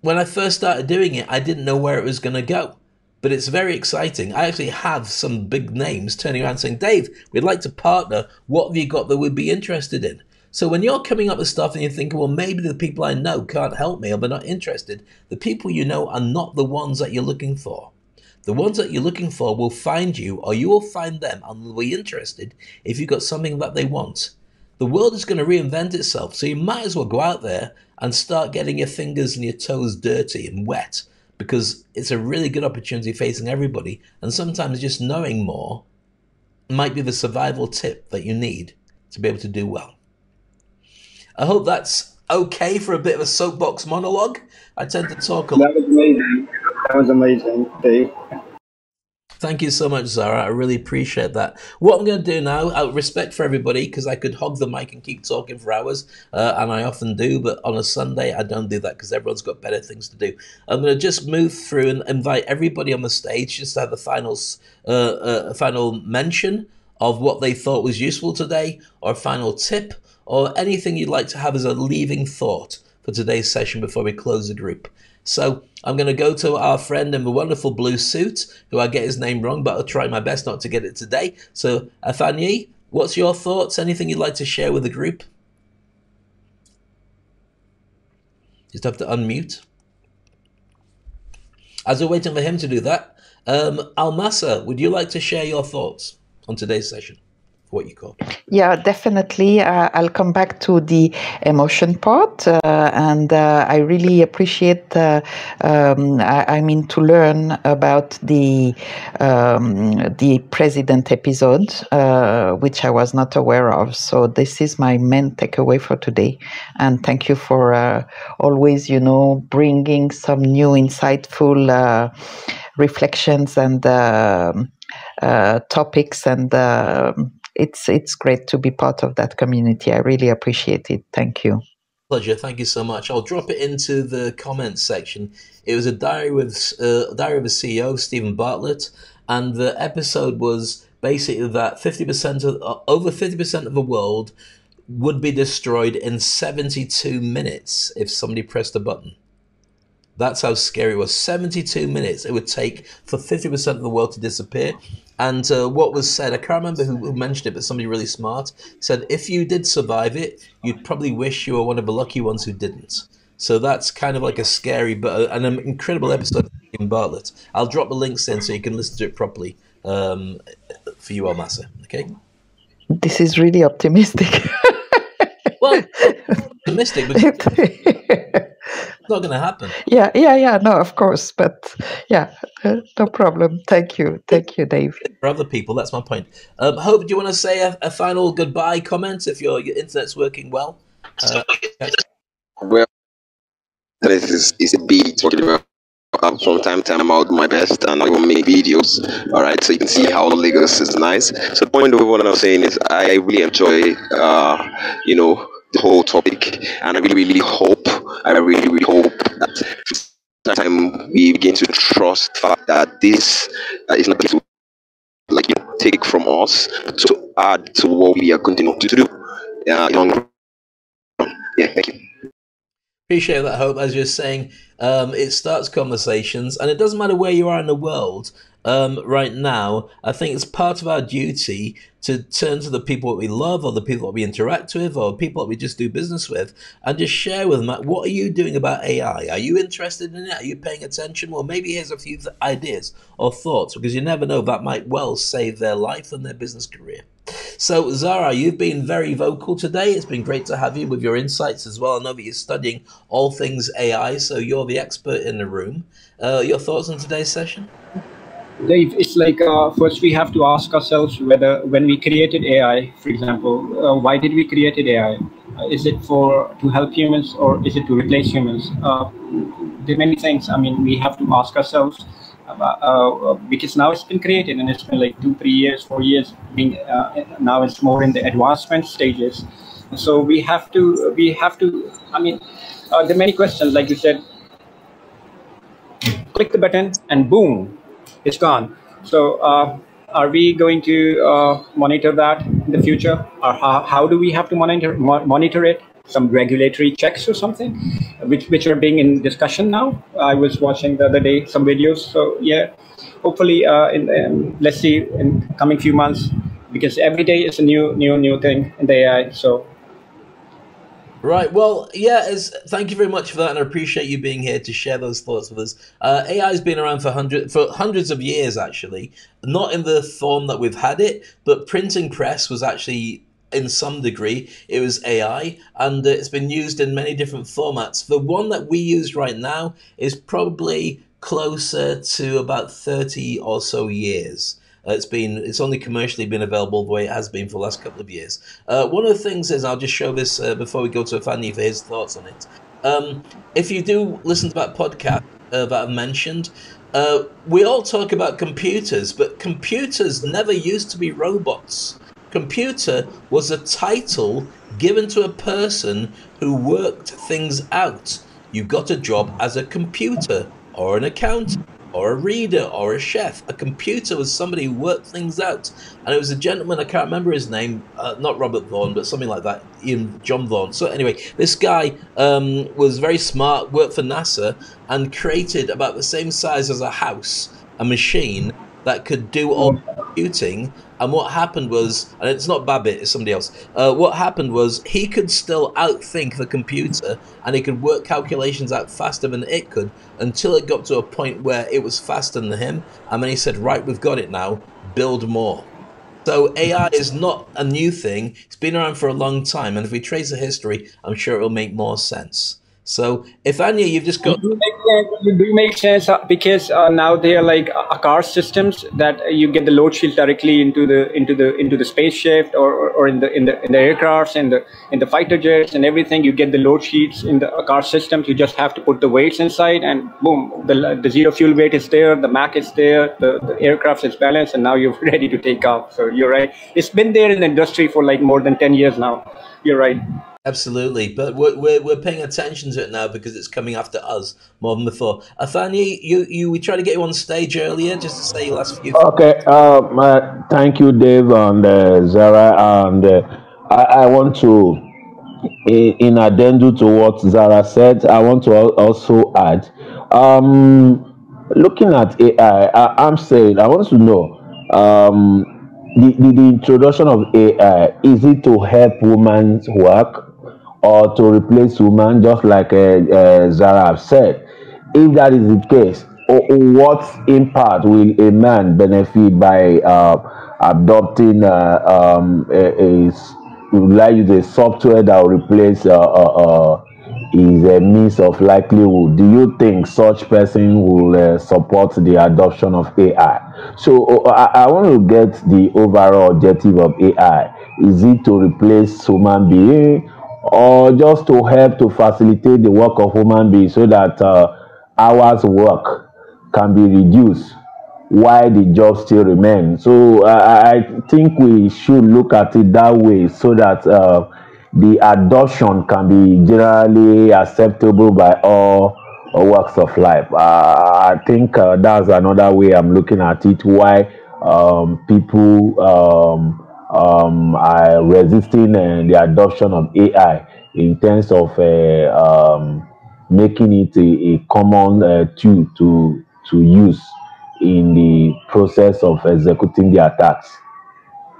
when I first started doing it, I didn't know where it was going to go but it's very exciting. I actually have some big names turning around saying, Dave, we'd like to partner. What have you got that we'd be interested in? So when you're coming up with stuff and you're thinking, well, maybe the people I know can't help me or they're not interested, the people you know are not the ones that you're looking for. The ones that you're looking for will find you or you will find them and will be interested if you've got something that they want. The world is going to reinvent itself, so you might as well go out there and start getting your fingers and your toes dirty and wet because it's a really good opportunity facing everybody. And sometimes just knowing more might be the survival tip that you need to be able to do well. I hope that's okay for a bit of a soapbox monologue. I tend to talk a lot. That was amazing. That was amazing, Dave. Thank you so much, Zara. I really appreciate that. What I'm going to do now, out of respect for everybody, because I could hog the mic and keep talking for hours, uh, and I often do, but on a Sunday, I don't do that because everyone's got better things to do. I'm going to just move through and invite everybody on the stage just to have the final, uh, uh, final mention of what they thought was useful today, or a final tip, or anything you'd like to have as a leaving thought for today's session before we close the group. So I'm going to go to our friend in the wonderful blue suit, who I get his name wrong, but I'll try my best not to get it today. So, Afani, what's your thoughts? Anything you'd like to share with the group? Just have to unmute. As we're waiting for him to do that, um, Almasa, would you like to share your thoughts on today's session? What you call. Yeah, definitely. Uh, I'll come back to the emotion part, uh, and uh, I really appreciate. Uh, um, I, I, mean, to learn about the um, the president episode, uh, which I was not aware of. So this is my main takeaway for today, and thank you for uh, always, you know, bringing some new, insightful reflections and. Um, topics and uh, it's it's great to be part of that community. I really appreciate it. Thank you. Pleasure. Thank you so much. I'll drop it into the comments section. It was a diary with uh, diary of a CEO, Steven Bartlett, and the episode was basically that fifty percent of uh, over fifty percent of the world would be destroyed in seventy two minutes if somebody pressed a button. That's how scary it was. 72 minutes it would take for 50% of the world to disappear. And uh, what was said, I can't remember who, who, mentioned it, but somebody really smart said if you did survive it, you'd probably wish you were one of the lucky ones who didn't. So that's kind of like a scary, but an incredible episode in Bartlett. I'll drop the links in so you can listen to it properly um, for you, Almasa. Okay. This is really optimistic. well, optimistic. not going to happen. Yeah, yeah, yeah. No, of course, but yeah, uh, no problem. Thank you, thank you, Dave. For other people, that's my point. Um, Hope, do you want to say a, a final goodbye comment if your, your internet's working well? Uh, well, this is, is a beat talking about um, from time to time I'll do my best and I will make videos. All right, so you can see how Lagos is nice. So the point of what I'm saying is I really enjoy, uh, you know, the whole topic, and I really, really hope, I really, really hope that time we begin to trust the fact that this uh, is not to like you know, take from us to add to what we are continuing to do. Uh, yeah, thank you. Appreciate that hope. As you're saying, um, it starts conversations, and it doesn't matter where you are in the world um, right now, I think it's part of our duty to turn to the people that we love or the people that we interact with or people that we just do business with and just share with them what are you doing about AI? Are you interested in it? Are you paying attention? Well, maybe here's a few th- ideas or thoughts because you never know that might well save their life and their business career. So, Zara, you've been very vocal today. It's been great to have you with your insights as well. I know that you're studying all things AI, so you're the expert in the room. Uh, your thoughts on today's session? Dave, it's like uh, first we have to ask ourselves whether when we created AI, for example, uh, why did we create AI? Uh, is it for to help humans or is it to replace humans? Uh, there are many things. I mean, we have to ask ourselves about, uh, because now it's been created and it's been like two, three years, four years. Being now it's more in the advancement stages. So we have to we have to. I mean, there are many questions. Like you said, click the button and boom, it's gone. So uh, are we going to uh, monitor that in the future? Or how, how do we have to monitor mo monitor it? Some regulatory checks or something, which which are being in discussion now. I was watching the other day some videos. So yeah, hopefully uh, in, in let's see in coming few months because every day is a new new new thing in the AI. So Right. Well, yeah. thank you very much for that, and I appreciate you being here to share those thoughts with us. Uh, AI has been around for hundred for hundreds of years, actually. Not in the form that we've had it, but printing press was actually in some degree it was AI, and it's been used in many different formats. The one that we use right now is probably closer to about thirty or so years. It's been it's only commercially been available the way it has been for the last couple of years. Uh, one of the things is I'll just show this uh, before we go to Fanny for his thoughts on it. Um, if you do listen to that podcast uh, that I've mentioned, uh, we all talk about computers, but computers never used to be robots. Computer was a title given to a person who worked things out. You got a job as a computer or an accountant or a reader or a chef. A computer was somebody who worked things out. And it was a gentleman, I can't remember his name, uh, not Robert Vaughan, but something like that, Ian John Vaughan. So anyway, this guy um, was very smart, worked for NASA, and created about the same size as a house, a machine that could do all computing. And what happened was, and it's not Babbage, it's somebody else. Uh, what happened was he could still outthink the computer and he could work calculations out faster than it could until it got to a point where it was faster than him. And then he said, Right, we've got it now, build more. So AI is not a new thing, it's been around for a long time. And if we trace the history, I'm sure it will make more sense. So if Anya, you've just got do make, sense uh, because uh, now they are like uh, car systems that you get the load sheet directly into the into the into the spaceship or, or, or in the in the in the aircrafts and the in the fighter jets and everything. You get the load sheets in the car systems. You just have to put the weights inside and boom, the the zero fuel weight is there, the Mac is there, the, the aircraft is balanced, and now you're ready to take off. So you're right. It's been there in the industry for like more than ten years now. You're right. Absolutely, but we're, we're, we're paying attention to it now because it's coming after us more than before. Afani, you, you we tried to get you on stage earlier just to say your last few. Okay, um, uh, thank you, Dave and uh, Zara, and uh, I, I want to, in, in addendum to what Zara said, I want to also add, um, looking at AI, I, am saying I want to know, um, the, the, the introduction of AI is it to help women's work or to replace woman, just like uh, uh, Zara said. If that is the case, what impact will a man benefit by uh, adopting uh, um, a, a, like a software that will replace uh, uh, uh, his uh, means of likelihood? Do you think such person will uh, support the adoption of AI? So uh, I, I want to get the overall objective of AI. Is it to replace human being? Or just to help to facilitate the work of human beings so that uh, hours work can be reduced while the job still remains. So uh, I think we should look at it that way so that uh, the adoption can be generally acceptable by all walks of life. Uh, I think uh, that's another way I'm looking at it. Why um, people um, um, are resisting uh, the adoption of AI in terms of uh, um, making it a, a common uh, tool to to use in the process of executing the attacks.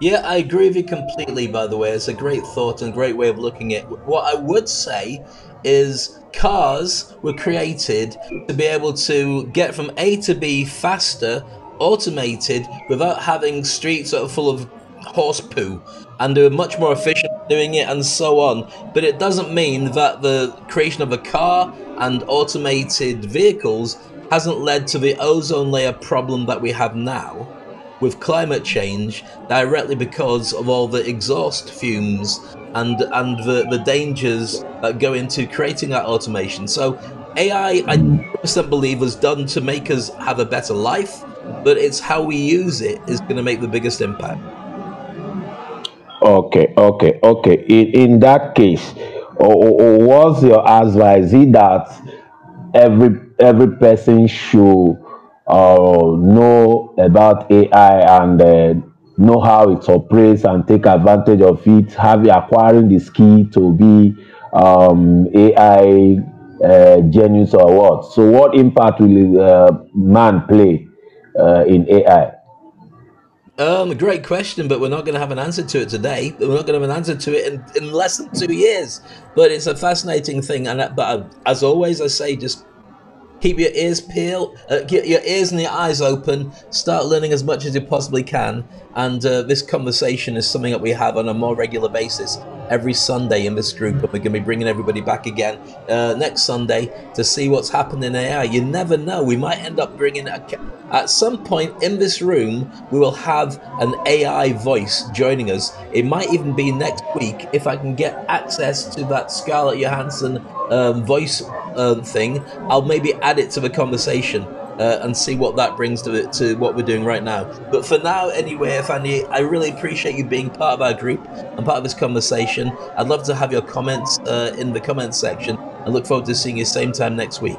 Yeah, I agree with you completely, by the way. It's a great thought and great way of looking at it. What I would say is cars were created to be able to get from A to B faster, automated, without having streets that are full of horse poo and they're much more efficient doing it and so on. But it doesn't mean that the creation of a car and automated vehicles hasn't led to the ozone layer problem that we have now with climate change directly because of all the exhaust fumes and and the, the dangers that go into creating that automation. So AI, I 100% believe, was done to make us have a better life, but it's how we use it is going to make the biggest impact. Okay, okay, okay. In in that case, or, or what's your advice? Is that every every person should uh, know about AI and uh, know how it operates and take advantage of it, have acquiring the skill to be um, AI uh, genius or what? So, what impact will uh, man play uh, in AI? Um, great question, but we're not going to have an answer to it today. We're not going to have an answer to it in, in less than two years. But it's a fascinating thing, and but as always, I say just keep your ears peeled, uh, get your ears and your eyes open. Start learning as much as you possibly can, and uh, this conversation is something that we have on a more regular basis every Sunday in this group, and we're going to be bringing everybody back again uh, next Sunday to see what's happened in AI. You never know; we might end up bringing a, at some point in this room. We will have an AI voice joining us. It might even be next week if I can get access to that Scarlett Johansson um, voice uh, thing. I'll maybe add it to the conversation uh, and see what that brings to it to what we're doing right now. But for now, anyway, Fanny, I really appreciate you being part of our group and part of this conversation. I'd love to have your comments uh, in the comments section. I look forward to seeing you same time next week.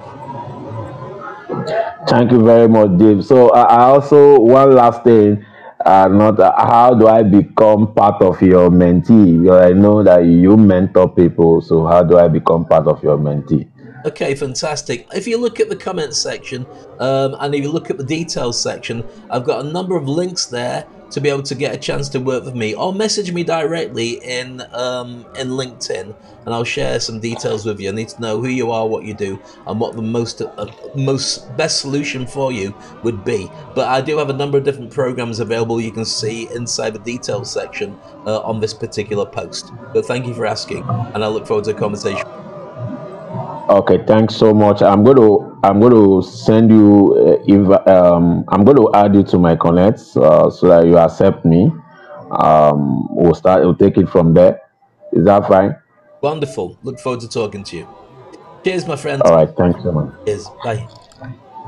Thank you very much, Dave. So I also one last thing. Uh, not uh, how do I become part of your mentee? I know that you mentor people. So how do I become part of your mentee? Okay, fantastic. If you look at the comments section um, and if you look at the details section, I've got a number of links there to be able to get a chance to work with me or message me directly in um, in LinkedIn and I'll share some details with you. I need to know who you are, what you do, and what the most uh, most best solution for you would be. But I do have a number of different programs available you can see inside the details section uh, on this particular post. But thank you for asking, and I look forward to a conversation. Okay, thanks so much. I'm going to I'm going to send you uh, inv- um I'm going to add you to my connects uh, so that you accept me. Um, we'll start. We'll take it from there. Is that fine? Wonderful. Look forward to talking to you. Cheers, my friend. All right. Thanks so much. Cheers. Bye.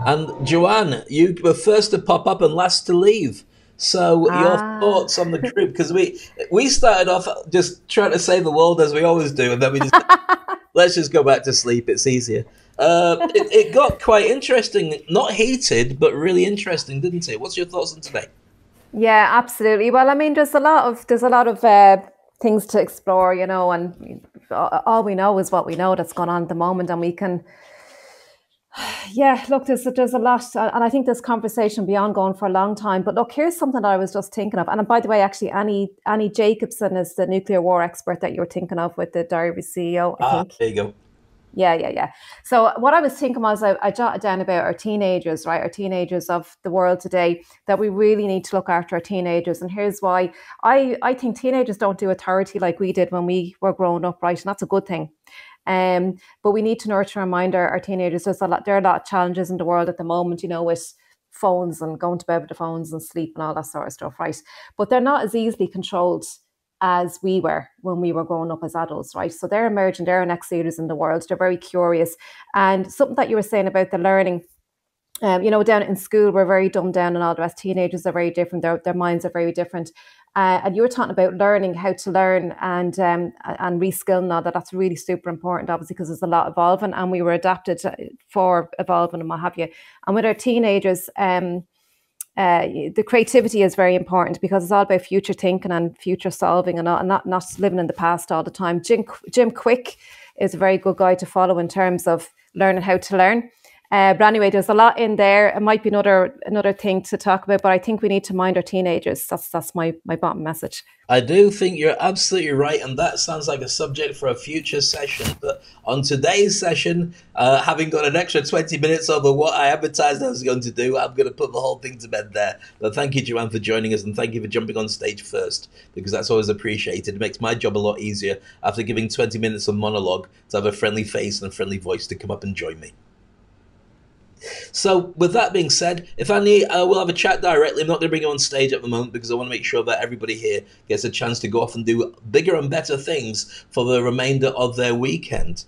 And Joanne, you were first to pop up and last to leave. So ah. your thoughts on the group? Because we we started off just trying to save the world as we always do, and then we just let's just go back to sleep. It's easier. Uh, it, it, got quite interesting, not heated, but really interesting, didn't it? What's your thoughts on today? Yeah, absolutely. Well, I mean, there's a lot of there's a lot of uh, things to explore, you know, and all we know is what we know that's going on at the moment, and we can yeah, look, there's there's a lot, uh, and I think this conversation will be ongoing for a long time. But look, here's something that I was just thinking of, and by the way, actually, Annie Annie Jacobson is the nuclear war expert that you were thinking of with the Diary CEO. I ah, think. There you go. Yeah, yeah, yeah. So what I was thinking was I, I jotted down about our teenagers, right? Our teenagers of the world today that we really need to look after our teenagers. And here's why I I think teenagers don't do authority like we did when we were growing up, right? And that's a good thing. Um, but we need to nurture and mind our, our teenagers. There's a lot, there are a lot of challenges in the world at the moment, you know, with phones and going to bed with the phones and sleep and all that sort of stuff, right? But they're not as easily controlled as we were when we were growing up as adults, right? So they're emerging, they're next leaders in the world. They're very curious. And something that you were saying about the learning, um, you know, down in school, we're very dumbed down and all the rest. Teenagers are very different. Their, their minds are very different. Uh, and you were talking about learning how to learn and um, and reskill now that that's really super important obviously because there's a lot evolving and we were adapted for evolving and what have you and with our teenagers um, uh, the creativity is very important because it's all about future thinking and future solving and not, and not, not living in the past all the time. Jim, Jim Kwik is a very good guy to follow in terms of learning how to learn. Uh, but anyway, there's a lot in there. It might be another another thing to talk about, but I think we need to mind our teenagers. That's that's my my bottom message. I do think you're absolutely right, and that sounds like a subject for a future session. But on today's session, uh, having got an extra 20 minutes over what I advertised I was going to do, I'm going to put the whole thing to bed there. But thank you, Joanne, for joining us, and thank you for jumping on stage first, because that's always appreciated. It makes my job a lot easier after giving 20 minutes of monologue to have a friendly face and a friendly voice to come up and join me. So, with that being said, if need, uh, we'll have a chat directly. I'm not going to bring you on stage at the moment because I want to make sure that everybody here gets a chance to go off and do bigger and better things for the remainder of their weekend.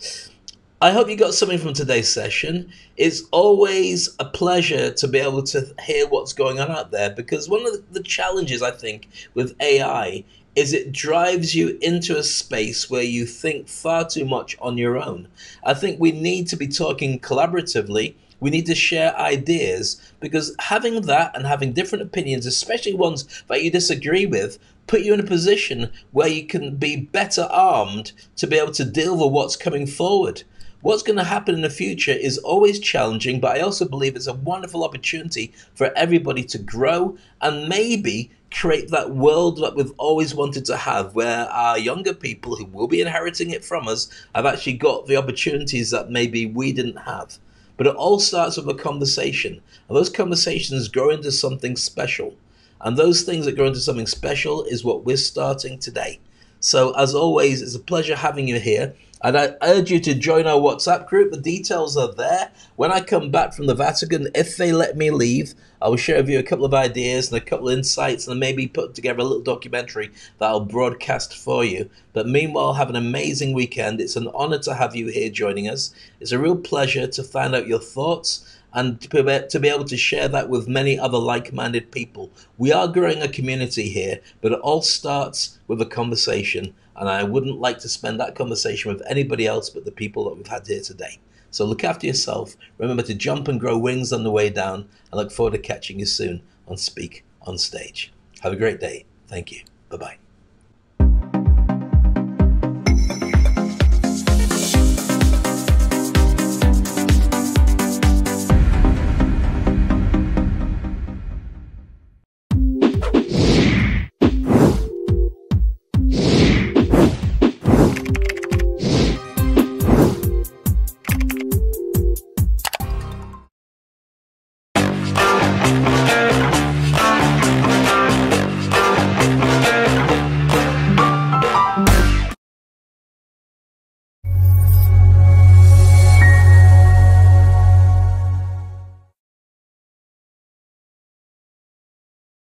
I hope you got something from today's session. It's always a pleasure to be able to hear what's going on out there because one of the challenges I think with AI is it drives you into a space where you think far too much on your own. I think we need to be talking collaboratively we need to share ideas because having that and having different opinions, especially ones that you disagree with, put you in a position where you can be better armed to be able to deal with what's coming forward. What's going to happen in the future is always challenging, but I also believe it's a wonderful opportunity for everybody to grow and maybe create that world that we've always wanted to have, where our younger people who will be inheriting it from us have actually got the opportunities that maybe we didn't have. But it all starts with a conversation. And those conversations grow into something special. And those things that grow into something special is what we're starting today. So, as always, it's a pleasure having you here. And I urge you to join our WhatsApp group. The details are there. When I come back from the Vatican, if they let me leave, I will share with you a couple of ideas and a couple of insights and maybe put together a little documentary that I'll broadcast for you. But meanwhile, have an amazing weekend. It's an honor to have you here joining us. It's a real pleasure to find out your thoughts and to be able to share that with many other like minded people. We are growing a community here, but it all starts with a conversation and I wouldn't like to spend that conversation with anybody else but the people that we've had here today. So look after yourself. Remember to jump and grow wings on the way down. and look forward to catching you soon on Speak on Stage. Have a great day. Thank you. Bye bye.